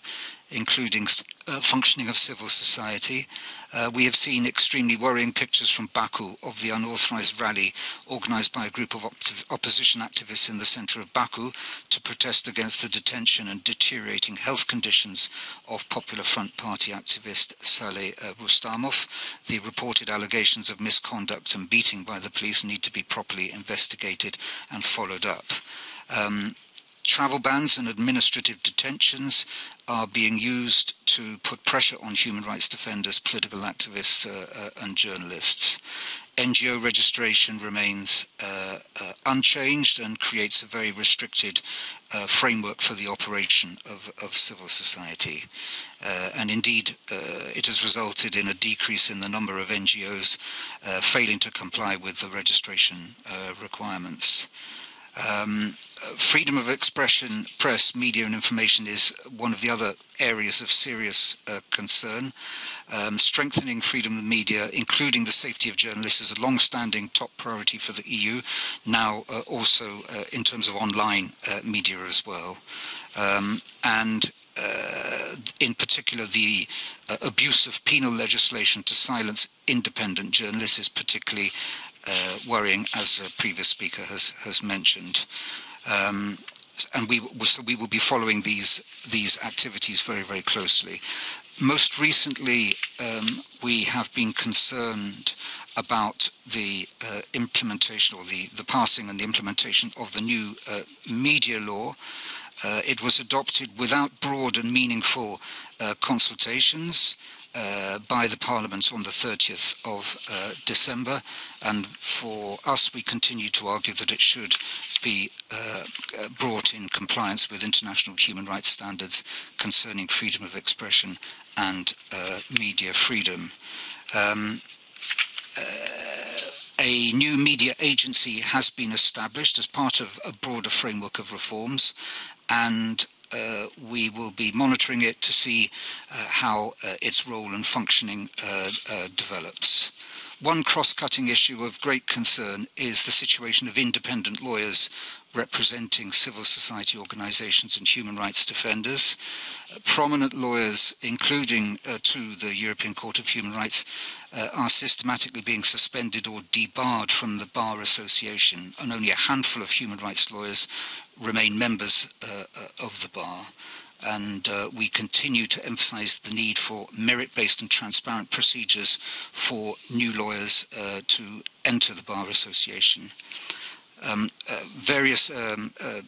including uh, functioning of civil society. Uh, we have seen extremely worrying pictures from Baku of the unauthorized rally organized by a group of op opposition activists in the center of Baku to protest against the detention and deteriorating health conditions of Popular Front Party activist Saleh uh, Rustamov. The reported allegations of misconduct and beating by the police need to be properly investigated and followed up. Um, travel bans and administrative detentions are being used to put pressure on human rights defenders, political activists, uh, uh, and journalists. NGO registration remains uh, uh, unchanged and creates a very restricted framework for the operation of, of civil society. And indeed, it has resulted in a decrease in the number of NGOs failing to comply with the registration requirements. Um, freedom of expression, press, media, and information is one of the other areas of serious uh, concern. Um, strengthening freedom of the media, including the safety of journalists, is a long standing top priority for the EU, now uh, also uh, in terms of online uh, media as well. Um, and uh, in particular, the uh, abuse of penal legislation to silence independent journalists is particularly worrying, as a previous speaker has, has mentioned. Um, and we, so we will be following these, these activities very, very closely. Most recently, um, we have been concerned about the uh, implementation or the, the passing and the implementation of the new uh, media law. Uh, it was adopted without broad and meaningful uh, consultations uh, by the Parliament on the 30th of uh, December, and for us, we continue to argue that it should be uh, brought in compliance with international human rights standards concerning freedom of expression and uh, media freedom. Um, uh, a new media agency has been established as part of a broader framework of reforms, and uh, we will be monitoring it to see uh, how uh, its role and functioning uh, uh, develops. One cross cutting issue of great concern is the situation of independent lawyers representing civil society organizations and human rights defenders. Uh, prominent lawyers, including to the European Court of Human Rights, are systematically being suspended or debarred from the Bar Association, and only a handful of human rights lawyers remain members uh, uh, of the bar. And uh, we continue to emphasize the need for merit based and transparent procedures for new lawyers uh, to enter the Bar Association. Um, uh, various um, uh,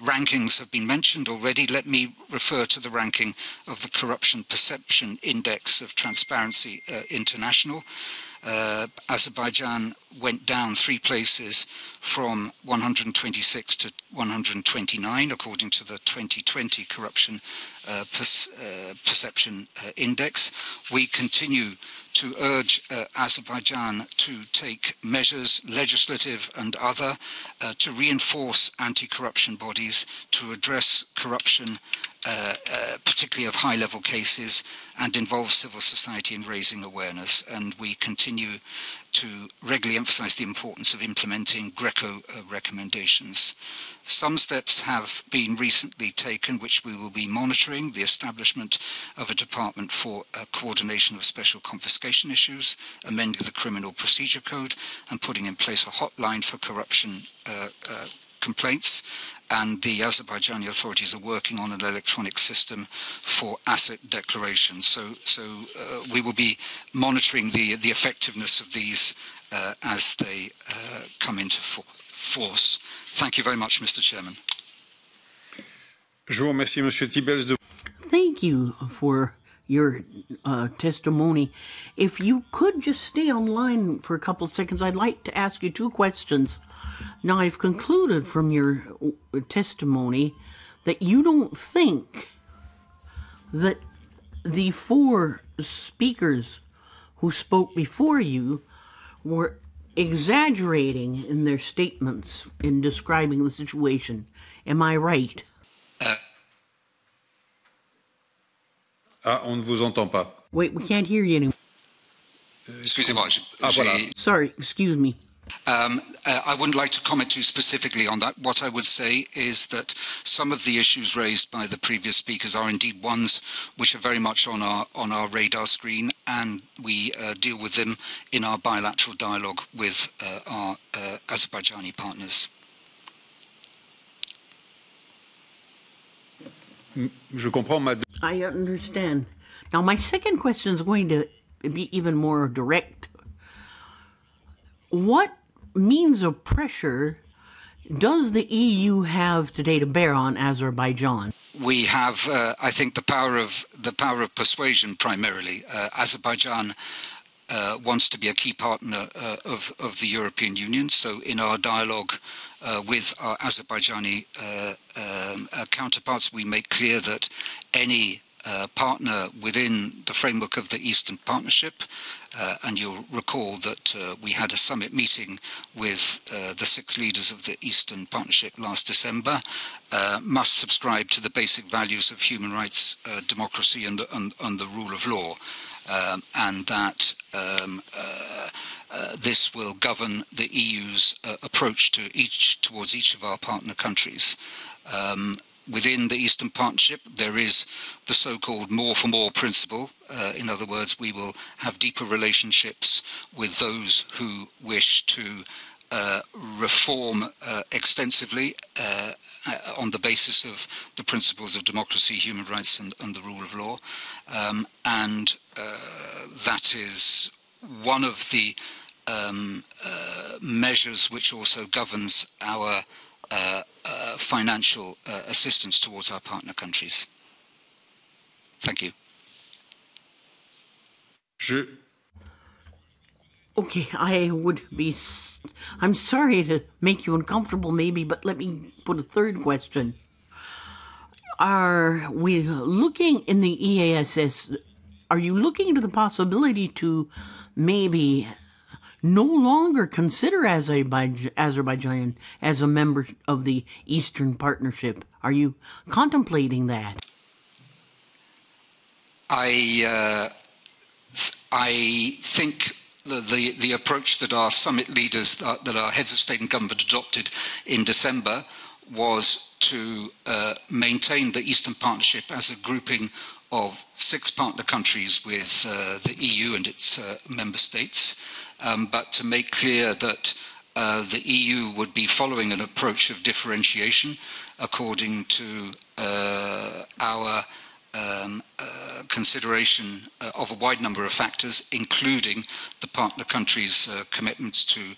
rankings have been mentioned already. Let me refer to the ranking of the Corruption Perception Index of Transparency International uh, Azerbaijan went down three places from 126 to 129, according to the 2020 Corruption uh, uh, Perception uh, Index. We continue to urge uh, Azerbaijan to take measures, legislative and other, uh, to reinforce anti corruption bodies, to address corruption uh, uh, particularly of high level cases, and involve civil society in raising awareness. And we continue to regularly emphasize the importance of implementing Greco uh, recommendations. Some steps have been recently taken, which we will be monitoring the establishment of a department for uh, coordination of special confiscation issues, amending the criminal procedure code, and putting in place a hotline for corruption uh, uh, complaints, and the Azerbaijani authorities are working on an electronic system for asset declaration. So, so uh, we will be monitoring the, the effectiveness of these uh, as they uh, come into force. Thank you very much, Mr. Chairman. Je vous remercie, Monsieur Tibbels. De... Thank you for your uh, testimony. If you could just stay online for a couple of seconds, I'd like to ask you two questions. Now, I've concluded from your uh, testimony that you don't think that the four speakers who spoke before you were exaggerating in their statements in describing the situation. Am I right? Ah, on ne vous entend pas. Wait, we can't hear you anymore. Excusez-moi. Ah, voilà. Sorry, excuse me. Um, uh, I wouldn't like to comment too specifically on that. What I would say is that some of the issues raised by the previous speakers are indeed ones which are very much on our on our radar screen, and we uh, deal with them in our bilateral dialogue with uh, our uh, Azerbaijani partners. Je comprends, madame. I understand. Now, my second question is going to be even more direct. What means of pressure does the EU have today to bear on Azerbaijan? we have, uh, I think, the power of the power of persuasion primarily. Uh, Azerbaijan uh, wants to be a key partner uh, of of the European Union. So, in our dialogue uh, with our Azerbaijani uh, um, counterparts, we make clear that any uh, partner within the framework of the Eastern Partnership. Uh, and you'll recall that uh, we had a summit meeting with uh, the six leaders of the Eastern Partnership last December, uh, must subscribe to the basic values of human rights, democracy, and the, and, and the rule of law. Um, and that um, uh, this will govern the EU's uh, approach to each towards each of our partner countries. Um, within the Eastern Partnership, there is the so-called more for more principle. Uh, in other words, we will have deeper relationships with those who wish to uh, reform uh, extensively uh, uh, on the basis of the principles of democracy, human rights, and, and the rule of law. Um, and uh, that is one of the um, uh, measures which also governs our financial uh, assistance towards our partner countries. Thank you. Je, Okay, I would be. I'm sorry to make you uncomfortable, maybe, but let me put a third question. Are we looking in the EEAS? Are you looking into the possibility to maybe no longer consider Azerbaijan, as a member of the Eastern Partnership? Are you contemplating that? I uh, I think the, the the approach that our summit leaders, uh, that our heads of state and government adopted in December, was to uh, maintain the Eastern Partnership as a grouping of six partner countries with uh, the EU and its uh, member states, um, but to make clear that uh, the EU would be following an approach of differentiation according to uh, our um, uh, consideration uh, of a wide number of factors, including the partner countries' uh, commitments to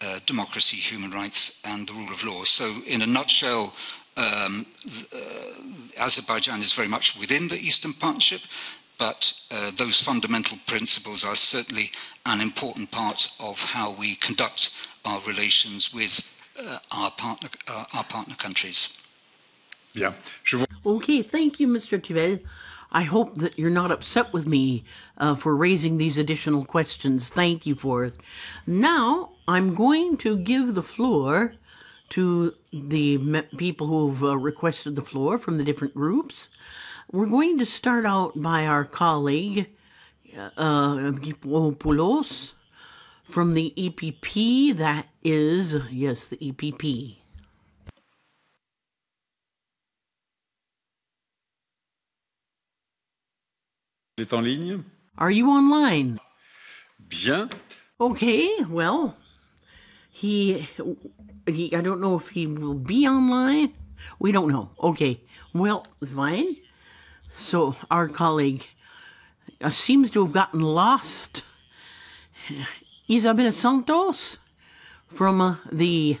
uh, democracy, human rights, and the rule of law. So, in a nutshell, um, Azerbaijan is very much within the Eastern Partnership, but uh, those fundamental principles are certainly an important part of how we conduct our relations with uh, our partner, uh, our partner countries. bien. Je vous Okay, thank you, Mr. Tibbels. I hope that you're not upset with me uh, for raising these additional questions. Thank you for it. Now, I'm going to give the floor to the me- people who've uh, requested the floor from the different groups. We're going to start out by our colleague, uh, from the EPP. That is, yes, the EPP. est en ligne. Are you online? Bien. Okay, well, he, he, I don't know if he will be online. We don't know. Okay, well, fine. So our colleague uh, seems to have gotten lost. Isabel Santos from uh, the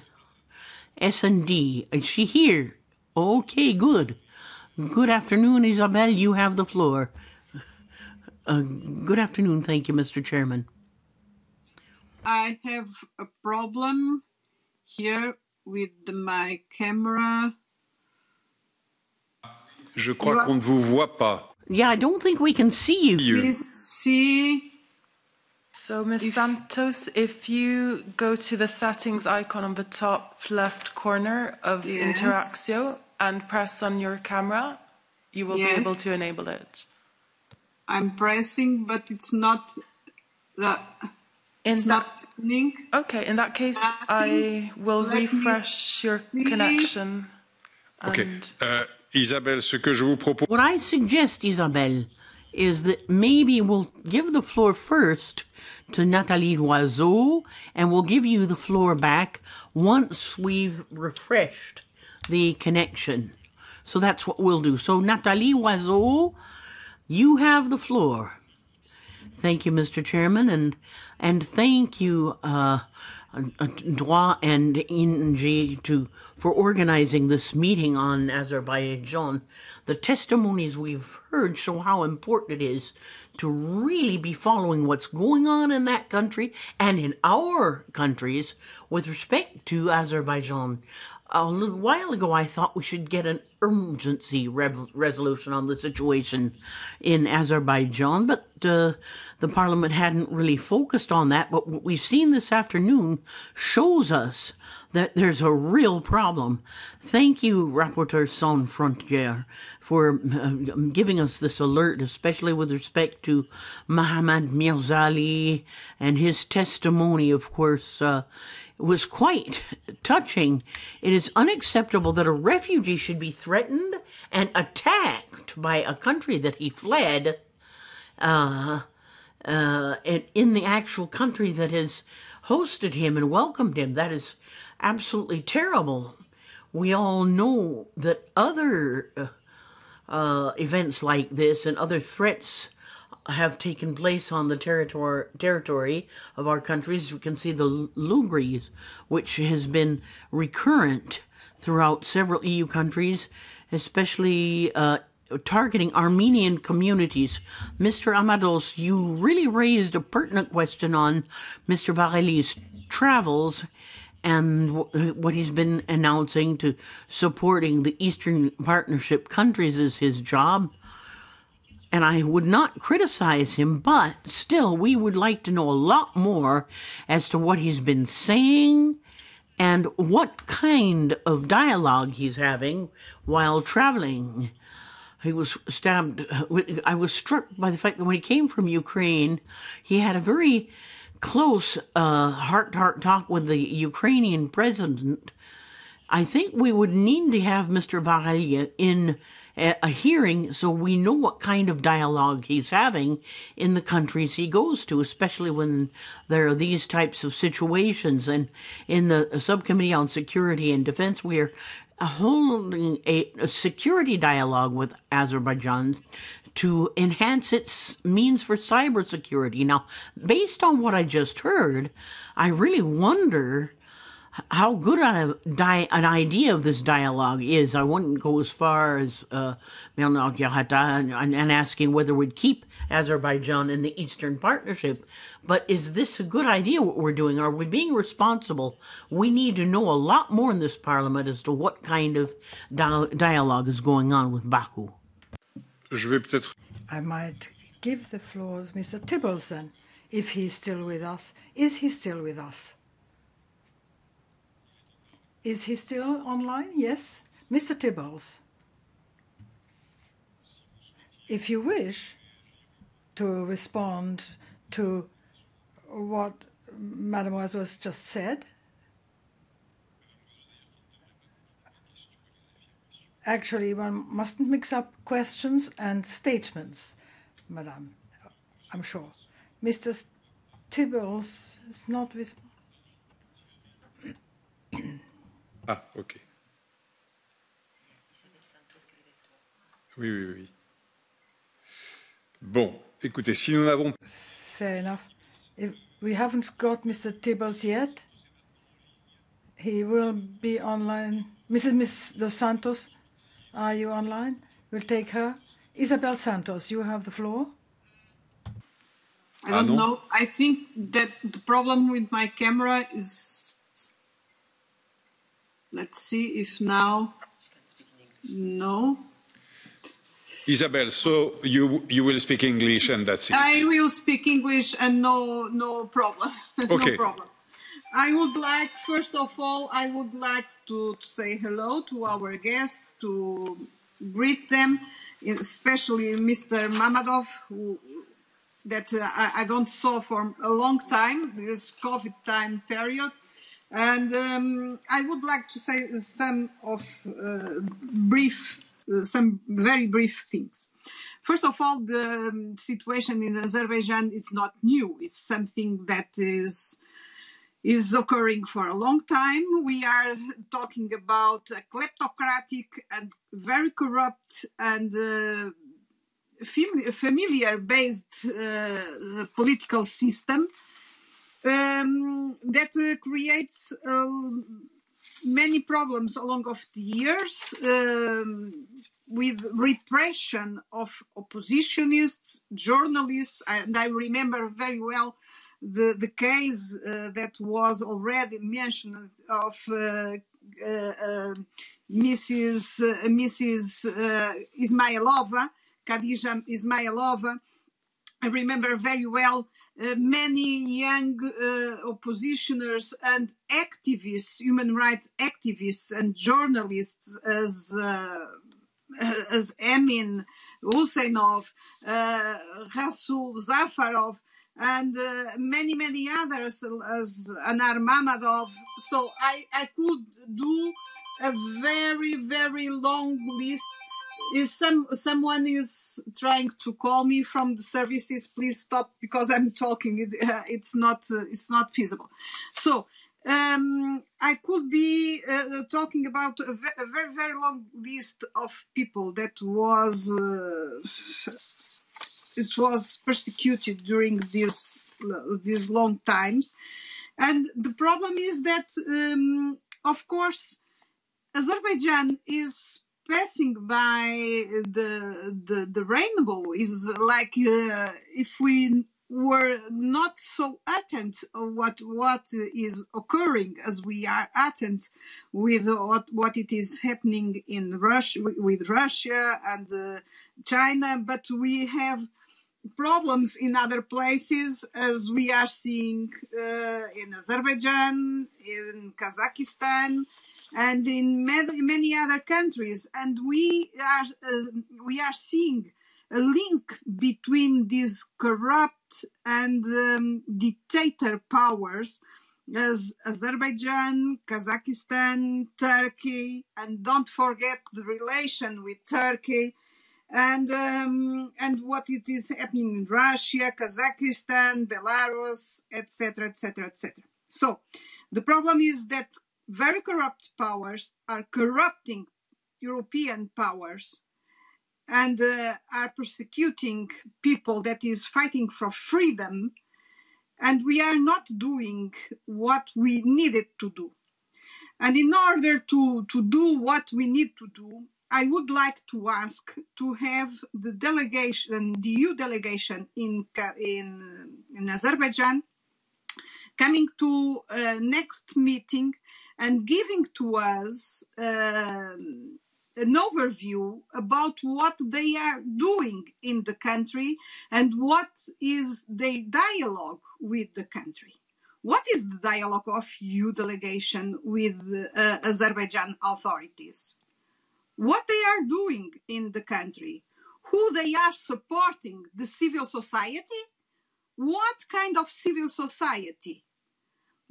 S&D. Is she here? Okay, good. Good afternoon, Isabel. You have the floor. Uh, good afternoon. Thank you, Mr. Chairman. I have a problem here with my camera. Je crois qu'on ne vous voit pas. Yeah, I don't think we can see you. Please see. So, Ms. Santos, if you go to the settings icon on the top left corner of Yes. Interactio and press on your camera, you will be able to enable it. I'm pressing, but it's not the. In it's that- not happening. Okay, in that case, I will Let refresh your connection. Ok. And Euh, Isabelle, ce que je vous propose. What I suggest, Isabelle, is that maybe we'll give the floor first to Nathalie Loiseau, and we'll give you the floor back once we've refreshed the connection. So that's what we'll do. So, Nathalie Loiseau, you have the floor. Thank you, Mr. Chairman, and and thank you, uh, DROI and INGE, to for organizing this meeting on Azerbaijan. The testimonies we've heard show how important it is to really be following what's going on in that country and in our countries with respect to Azerbaijan. A little while ago, I thought we should get an urgency rev- resolution on the situation in Azerbaijan, but uh, the parliament hadn't really focused on that. But what we've seen this afternoon shows us that there's a real problem. Thank you, Reporters Sans Frontières, for uh, giving us this alert, especially with respect to Mahammad Mirzali and his testimony, of course. Uh, was quite touching. It is unacceptable that a refugee should be threatened and attacked by a country that he fled, uh, uh, in the actual country that has hosted him and welcomed him. That is absolutely terrible. We all know that other uh, uh, events like this and other threats have taken place on the territory territory of our countries. We can see the Lugris, which has been recurrent throughout several EU countries, especially uh, targeting Armenian communities. Mr. Amados, you really raised a pertinent question on Mr. Borrell's travels and what he's been announcing to supporting the Eastern Partnership countries is his job and I would not criticize him, but still, we would like to know a lot more as to what he's been saying and what kind of dialogue he's having while traveling. He was stabbed. Uh, I was struck by the fact that when he came from Ukraine, he had a very close uh, heart to heart talk with the Ukrainian president. I think we would need to have Mr. Borrell in a, a hearing so we know what kind of dialogue he's having in the countries he goes to, especially when there are these types of situations. And in the subcommittee on security and defense, we are holding a, a security dialogue with Azerbaijan to enhance its means for cybersecurity. Now, based on what I just heard, I really wonder how good an idea of this dialogue is. I wouldn't go as far as uh, and asking whether we'd keep Azerbaijan in the Eastern Partnership, but is this a good idea what we're doing? Are we being responsible? We need to know a lot more in this parliament as to what kind of dia- dialogue is going on with Baku. Je vais peut-être. I might give the floor to Mr. Tibbels then, if he's still with us. Is he still with us? Is he still online? Yes. Mr. Tibbels. If you wish to respond to what Mademoiselle was just said, actually, one mustn't mix up questions and statements, Madame, I'm sure. Mr. Tibbels is not visible. Ah, ok. Oui, oui, oui. Bon, écoutez, si nous n'avons Fair enough. If we haven't got Mr. Tibbels yet, he will be online. Mrs. Miss Dos Santos, are you online? We'll take her. Isabel Santos, you have the floor. I don't know. I think that the problem with my camera is. Let's see if now. No. Isabel, so you you will speak English and that's it. I will speak English and no no problem. Okay. no problem. I would like first of all I would like to, to say hello to our guests, to greet them, especially Mr. Mamadov, who that uh, I, I don't saw for a long time, this COVID time period. And um, I would like to say some of uh, brief, some very brief things. First of all, the um, situation in Azerbaijan is not new. It's something that is is occurring for a long time. We are talking about a kleptocratic and very corrupt and uh, familiar based uh, political system um, that uh, creates uh, many problems along of the years um, with repression of oppositionists, journalists, and I remember very well the, the case uh, that was already mentioned of uh, uh, Mrs. Mrs. Ismayilova, Khadija Ismayilova. I remember very well uh, many young uh, oppositioners and activists, human rights activists and journalists as uh, as Emin Huseynov, Rasul Jafarov, and uh, many many others as Anar Mamadov. So I I could do a very very long list. Is some someone is trying to call me from the services? Please stop because I'm talking. It, uh, it's not uh, it's not feasible. So. Um, I could be uh, talking about a, ve- a, very, very long list of people that was it was persecuted during these these long times and the problem is that um, of course azerbaijan is passing by the the, the rainbow is like uh, if we were not so attent of what what is occurring as we are attent with what what it is happening in Russia with Russia and uh, China, but we have problems in other places, as we are seeing uh, in Azerbaijan, in Kazakhstan, and in many, many other countries. And we are uh, we are seeing a link between these corrupt and um, dictator powers as Azerbaijan, Kazakhstan, Turkey, and don't forget the relation with Turkey and um, and what it is happening in Russia, Kazakhstan, Belarus, etc., etc., etc. So the problem is that very corrupt powers are corrupting European powers and uh, are persecuting people that is fighting for freedom. And we are not doing what we needed to do. And in order to, to do what we need to do I would like to ask to have the delegation, the EU delegation in in, in Azerbaijan, coming to uh, next meeting and giving to us uh, an overview about what they are doing in the country and what is their dialogue with the country. What is the dialogue of you delegation with uh, Azerbaijan authorities? what they are doing in the country, who they are supporting, the civil society, what kind of civil society?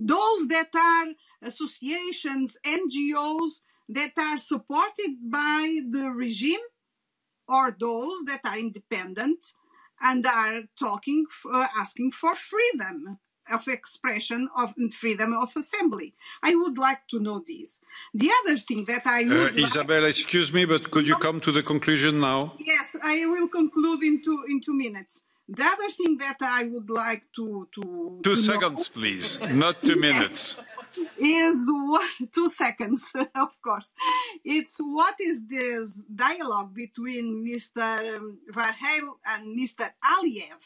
Those that are associations, NGOs that are supported by the regime, or those that are independent and are talking, uh, asking for freedom of expression of freedom of assembly. I would like to know this. The other thing that I would uh, Isabel, like... excuse me, but could you come to the conclusion now? Yes, I will conclude in two in two minutes. The other thing that I would like to to two to seconds, know, please, not two minutes. Is what, two seconds, of course. It's what is this dialogue between Mr. Várhelyi and Mr. Aliyev?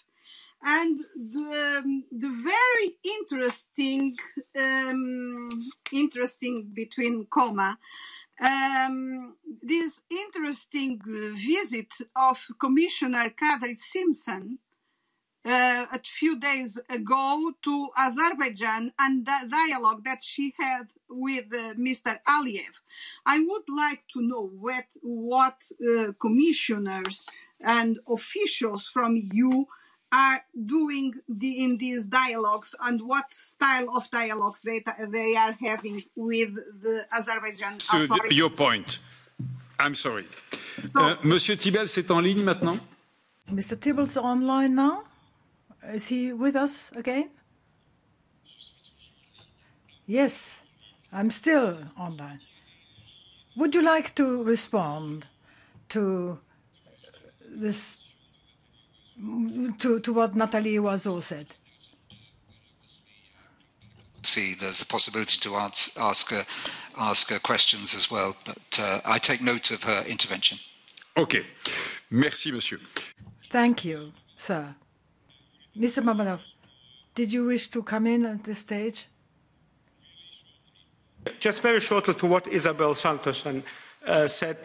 and the, the very interesting um, interesting between comma um, this interesting visit of Commissioner Kadri Simson uh, a few days ago to Azerbaijan and the dialogue that she had with uh, Mr. Aliyev. I would like to know what, what uh, commissioners and officials from you are doing the, in these dialogues and what style of dialogues they, they are having with the Azerbaijan So, authorities. your point. I'm sorry. So- Euh, Monsieur Tibel, c'est en ligne maintenant Mr. Tibbels online now? Is he with us again? Yes, I'm still online. Would you like to respond to this, to, to what Nathalie Loiseau said? See, there's a possibility to ask, ask, her, ask her questions as well, but uh, I take note of her intervention. OK. Merci, monsieur. Thank you, sir. Mr. Mamadov, did you wish to come in at this stage? Just very shortly to what Isabel Santos uh, said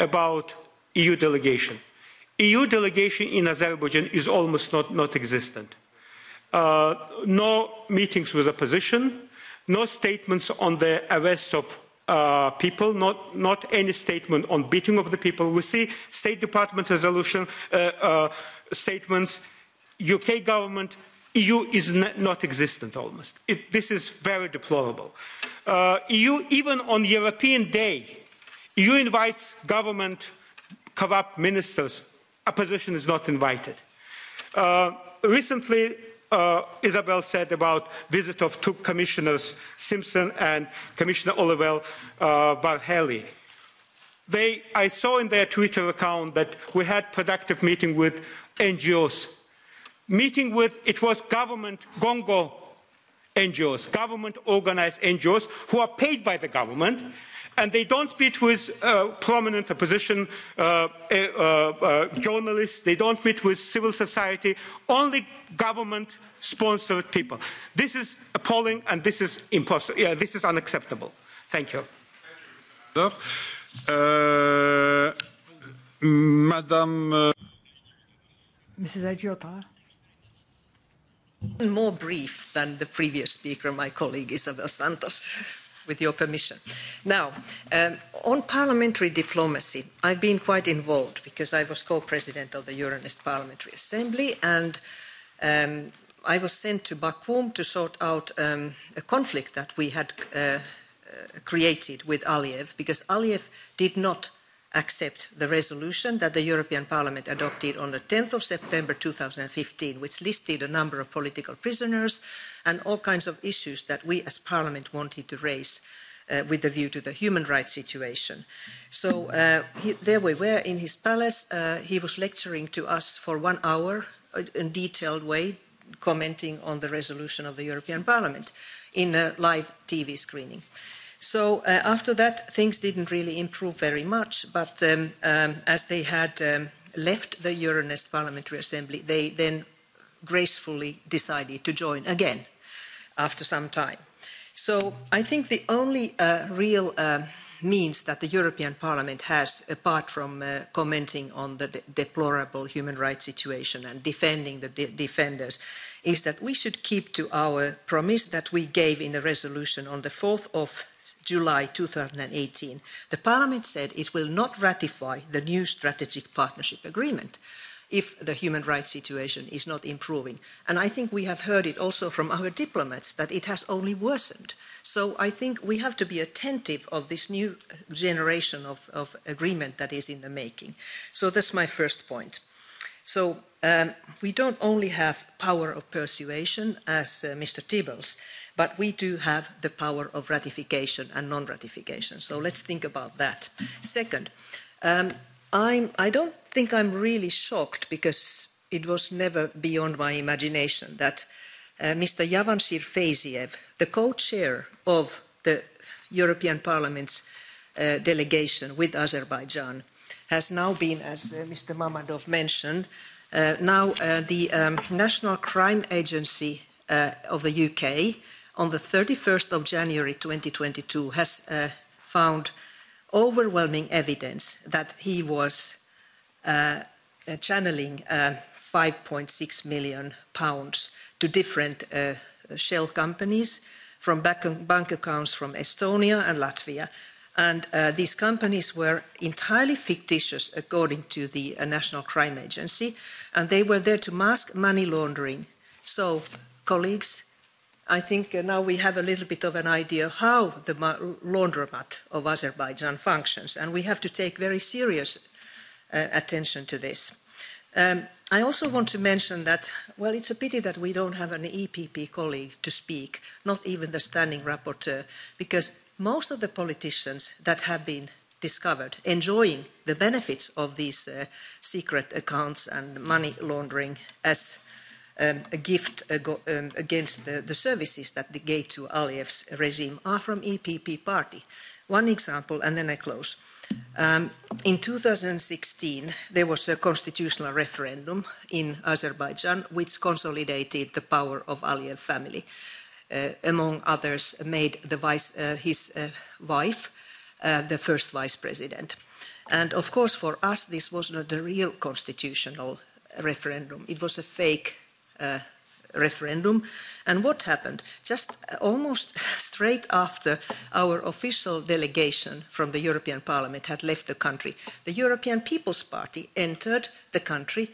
about EU delegation. EU delegation in Azerbaijan is almost not, not existent. Uh, no meetings with opposition, no statements on the arrest of uh, people, not, not any statement on beating of the people. We see State Department resolution uh, uh, statements, UK government, EU is not existent almost. It, this is very deplorable. Uh, EU, even on European Day, EU invites government corrupt ministers. Opposition is not invited. Uh, recently, uh, Isabel said about visit of two commissioners, Simson and Commissioner Oliver uh, Várhelyi. They, I saw in their Twitter account that we had productive meeting with NGOs. Meeting with, it was government, Gongo NGOs, government organized NGOs who are paid by the government and they don't meet with uh, prominent opposition uh, uh, uh, journalists, they don't meet with civil society, only government sponsored people. This is appalling and this is impossible. Yeah, this is unacceptable. Thank you. Euh, Madame. euh, Mrs. Agiota? More brief than the previous speaker, my colleague Isabel Santos, with your permission. Now, um, on parliamentary diplomacy, I've been quite involved because I was co president of the Euronest Parliamentary Assembly and um, I was sent to Bakum to sort out um, a conflict that we had uh, uh, created with Aliyev because Aliyev did not accept the resolution that the European Parliament adopted on the 10th of September 2015, which listed a number of political prisoners and all kinds of issues that we as Parliament wanted to raise uh, with a view to the human rights situation. So uh, he, there we were in his palace. Uh, he was lecturing to us for one hour uh, in a detailed way, commenting on the resolution of the European Parliament in a live TV screening. So uh, after that, things didn't really improve very much. But um, um, as they had um, left the Euronest Parliamentary Assembly, they then gracefully decided to join again after some time. So I think the only uh, real uh, means that the European Parliament has, apart from uh, commenting on the de- deplorable human rights situation and defending the de- defenders, is that we should keep to our promise that we gave in a resolution on the 4th of July 2018. The Parliament said it will not ratify the new strategic partnership agreement if the human rights situation is not improving. And I think we have heard it also from our diplomats that it has only worsened. So I think we have to be attentive of this new generation of, of agreement that is in the making. So that's my first point. So um, we don't only have power of persuasion, as uh, Mr. Tibbels, but we do have the power of ratification and non-ratification. So let's think about that. Second, um, I'm, I don't think I'm really shocked because it was never beyond my imagination that uh, Mr. Javanshir Feyziyev, the co-chair of the European Parliament's uh, delegation with Azerbaijan, has now been, as uh, Mr. Mamadov mentioned, uh, now uh, the um, National Crime Agency uh, of the UK on the 31st of January 2022 has uh, found overwhelming evidence that he was uh, uh channeling uh, 5.6 million pounds to different uh, shell companies from bank accounts from Estonia and Latvia. And uh, these companies were entirely fictitious, according to the uh, National Crime Agency, and they were there to mask money laundering. So, colleagues, I think uh, now we have a little bit of an idea how the laundromat of Azerbaijan functions, and we have to take very serious uh, attention to this. Um, I also want to mention that, well, it's a pity that we don't have an EPP colleague to speak, not even the standing rapporteur, because most of the politicians that have been discovered enjoying the benefits of these uh, secret accounts and money laundering as um, a gift um, against the, the, services that they gave to Aliyev's regime are from EPP party. One example, and then I close. Um, in 2016, there was a constitutional referendum in Azerbaijan which consolidated the power of Aliyev family. Uh, among others, made vice, uh, his uh, wife uh, the first vice president. And of course, for us, this was not a real constitutional referendum. It was a fake uh, referendum. And what happened? Just almost straight after our official delegation from the European Parliament had left the country, the European People's Party entered the country,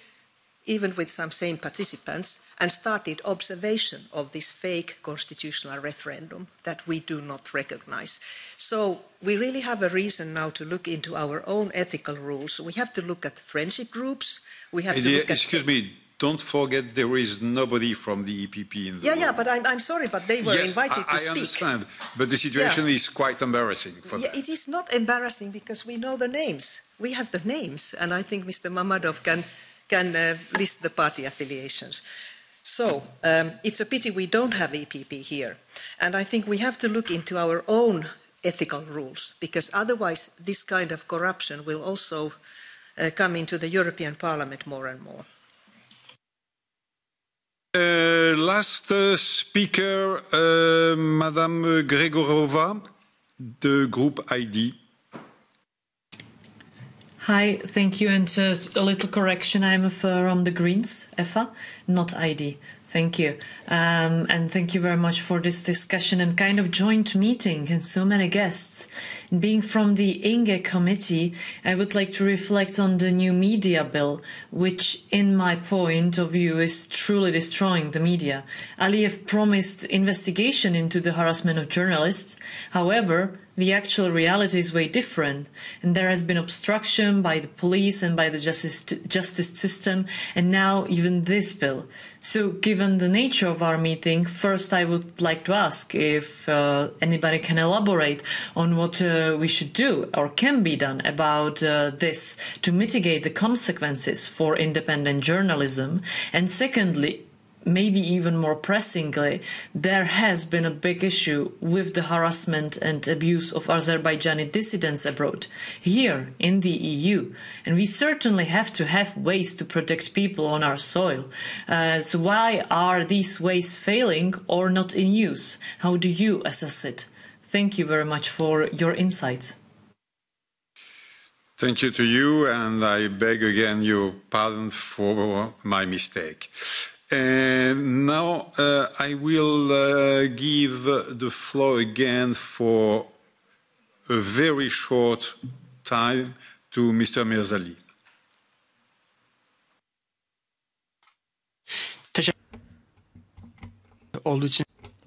even with some same participants, and started observation of this fake constitutional referendum that we do not recognize. So we really have a reason now to look into our own ethical rules. We have to look at friendship groups. We have to look at excuse me, don't forget there is nobody from the EPP in the Yeah, room. yeah, but I'm, I'm sorry, but they were yes, invited I, to speak. I understand, but the situation yeah. is quite embarrassing for yeah, them. It is not embarrassing because we know the names. We have the names, and I think Mr. Mamadov can, can uh, list the party affiliations. So um, it's a pity we don't have EPP here. And I think we have to look into our own ethical rules because otherwise this kind of corruption will also uh, come into the European Parliament more and more. Uh, last uh, speaker, uh, Madame Gregorova, the group ID. Hi, thank you. And uh, a little correction, I'm from the Greens, EFA, not ID. Thank you. Um, and thank you very much for this discussion and kind of joint meeting and so many guests. Being from the INGE committee, I would like to reflect on the new media bill, which, in my point of view, is truly destroying the media. Aliyev promised investigation into the harassment of journalists. However, the actual reality is way different, and there has been obstruction by the police and by the justice, justice system, and now even this bill. So, given the nature of our meeting, first I would like to ask if uh, anybody can elaborate on what uh, we should do or can be done about uh, this to mitigate the consequences for independent journalism. And secondly, maybe even more pressingly, there has been a big issue with the harassment and abuse of Azerbaijani dissidents abroad, here in the EU. And we certainly have to have ways to protect people on our soil. Uh, so why are these ways failing or not in use? How do you assess it? Thank you very much for your insights. Thank you to you, and I beg again your pardon for my mistake. And now uh, I will uh, give the floor again for a very short time to Mr. Mirzali.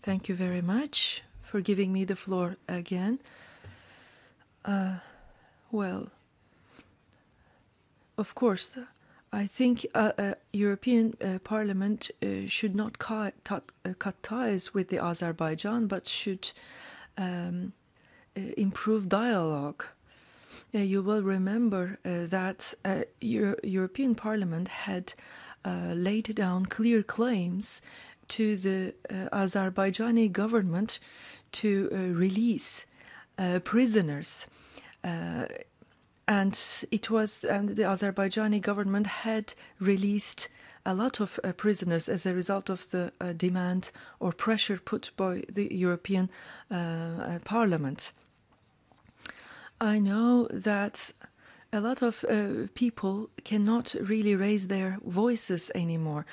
Thank you very much for giving me the floor again. Uh, well, of course, I think uh, uh, European uh, Parliament uh, should not cut, uh, cut, ties with the Azerbaijan, but should um, uh, improve dialogue. you will remember that Euro European Parliament had laid down clear claims to the Azerbaijani government to release prisoners and it was and the Azerbaijani government had released a lot of uh, prisoners as a result of the uh, demand or pressure put by the European uh, uh Parliament. I know that a lot of uh, people cannot really raise their voices anymore.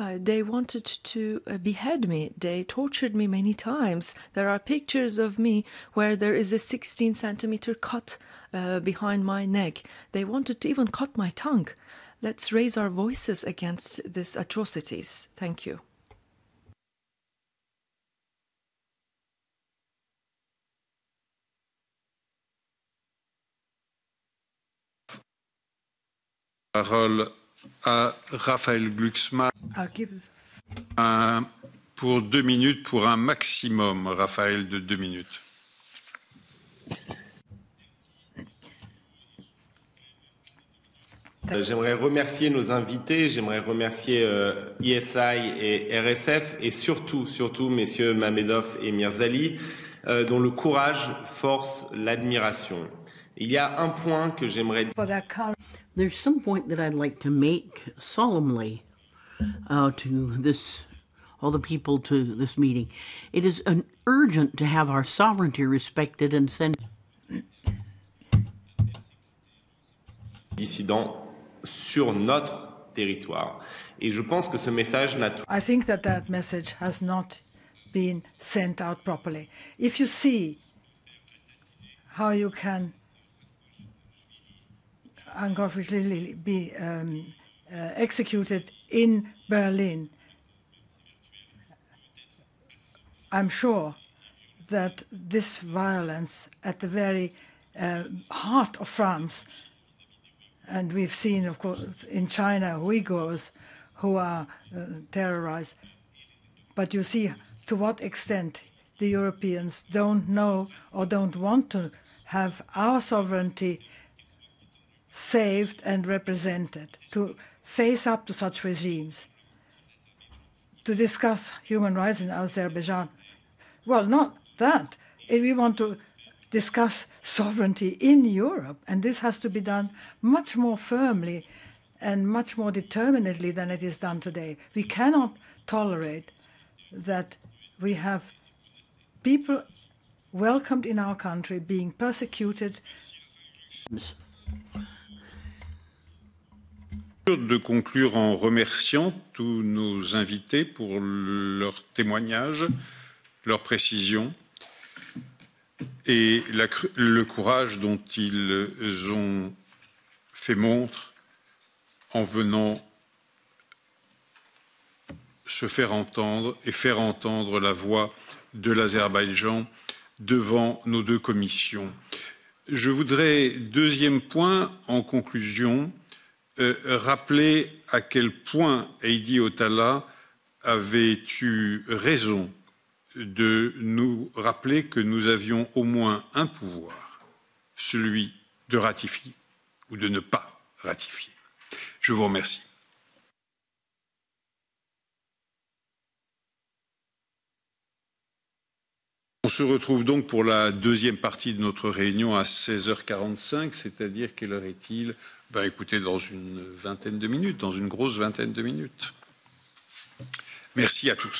Uh, they wanted to uh, behead me. They tortured me many times. There are pictures of me where there is a 16 centimeter cut uh, behind my neck. They wanted to even cut my tongue. Let's raise our voices against these atrocities. Thank you. Parole à Raphaël Glucksmann un- pour deux minutes, pour un maximum, Raphaël, de deux minutes. Euh, J'aimerais remercier nos invités, j'aimerais remercier euh, ISI et RSF et surtout, surtout, messieurs Mamedov et Mirzali, euh, dont le courage force l'admiration. Il y a un point que j'aimerais. There's some point that I'd like to make solemnly uh, to this, all the people to this meeting. It is an urgent to have our sovereignty respected and send. dissidents sur notre territoire. Et je pense que ce message n'a I think that that message has not been sent out properly. If you see how you can unconfidentially be um, uh, executed in Berlin, I'm sure that this violence at the very uh, heart of France and we've seen, of course, in China, Uyghurs who are uh, terrorized. But you see to what extent the Europeans don't know or don't want to have our sovereignty saved and represented, to face up to such regimes, to discuss human rights in Azerbaijan. Well, not that. We want to discuss sovereignty in Europe, and this has to be done much more firmly and much more determinedly than it is done today. We cannot tolerate that we have people welcomed in our country being persecuted. De conclure en remerciant tous nos invités pour leur témoignage, leur précision et le courage dont ils ont fait montre en venant se faire entendre et faire entendre la voix de l'Azerbaïdjan devant nos deux commissions. Je voudrais, deuxième point, en conclusion, euh, rappeler à quel point Heidi Otala avait eu raison de nous rappeler que nous avions au moins un pouvoir, celui de ratifier ou de ne pas ratifier. Je vous remercie. On se retrouve donc pour la deuxième partie de notre réunion à 16h45, c'est-à-dire quelle heure est-il? Ben, Écoutez, dans une vingtaine de minutes, dans une grosse vingtaine de minutes. Merci à tous.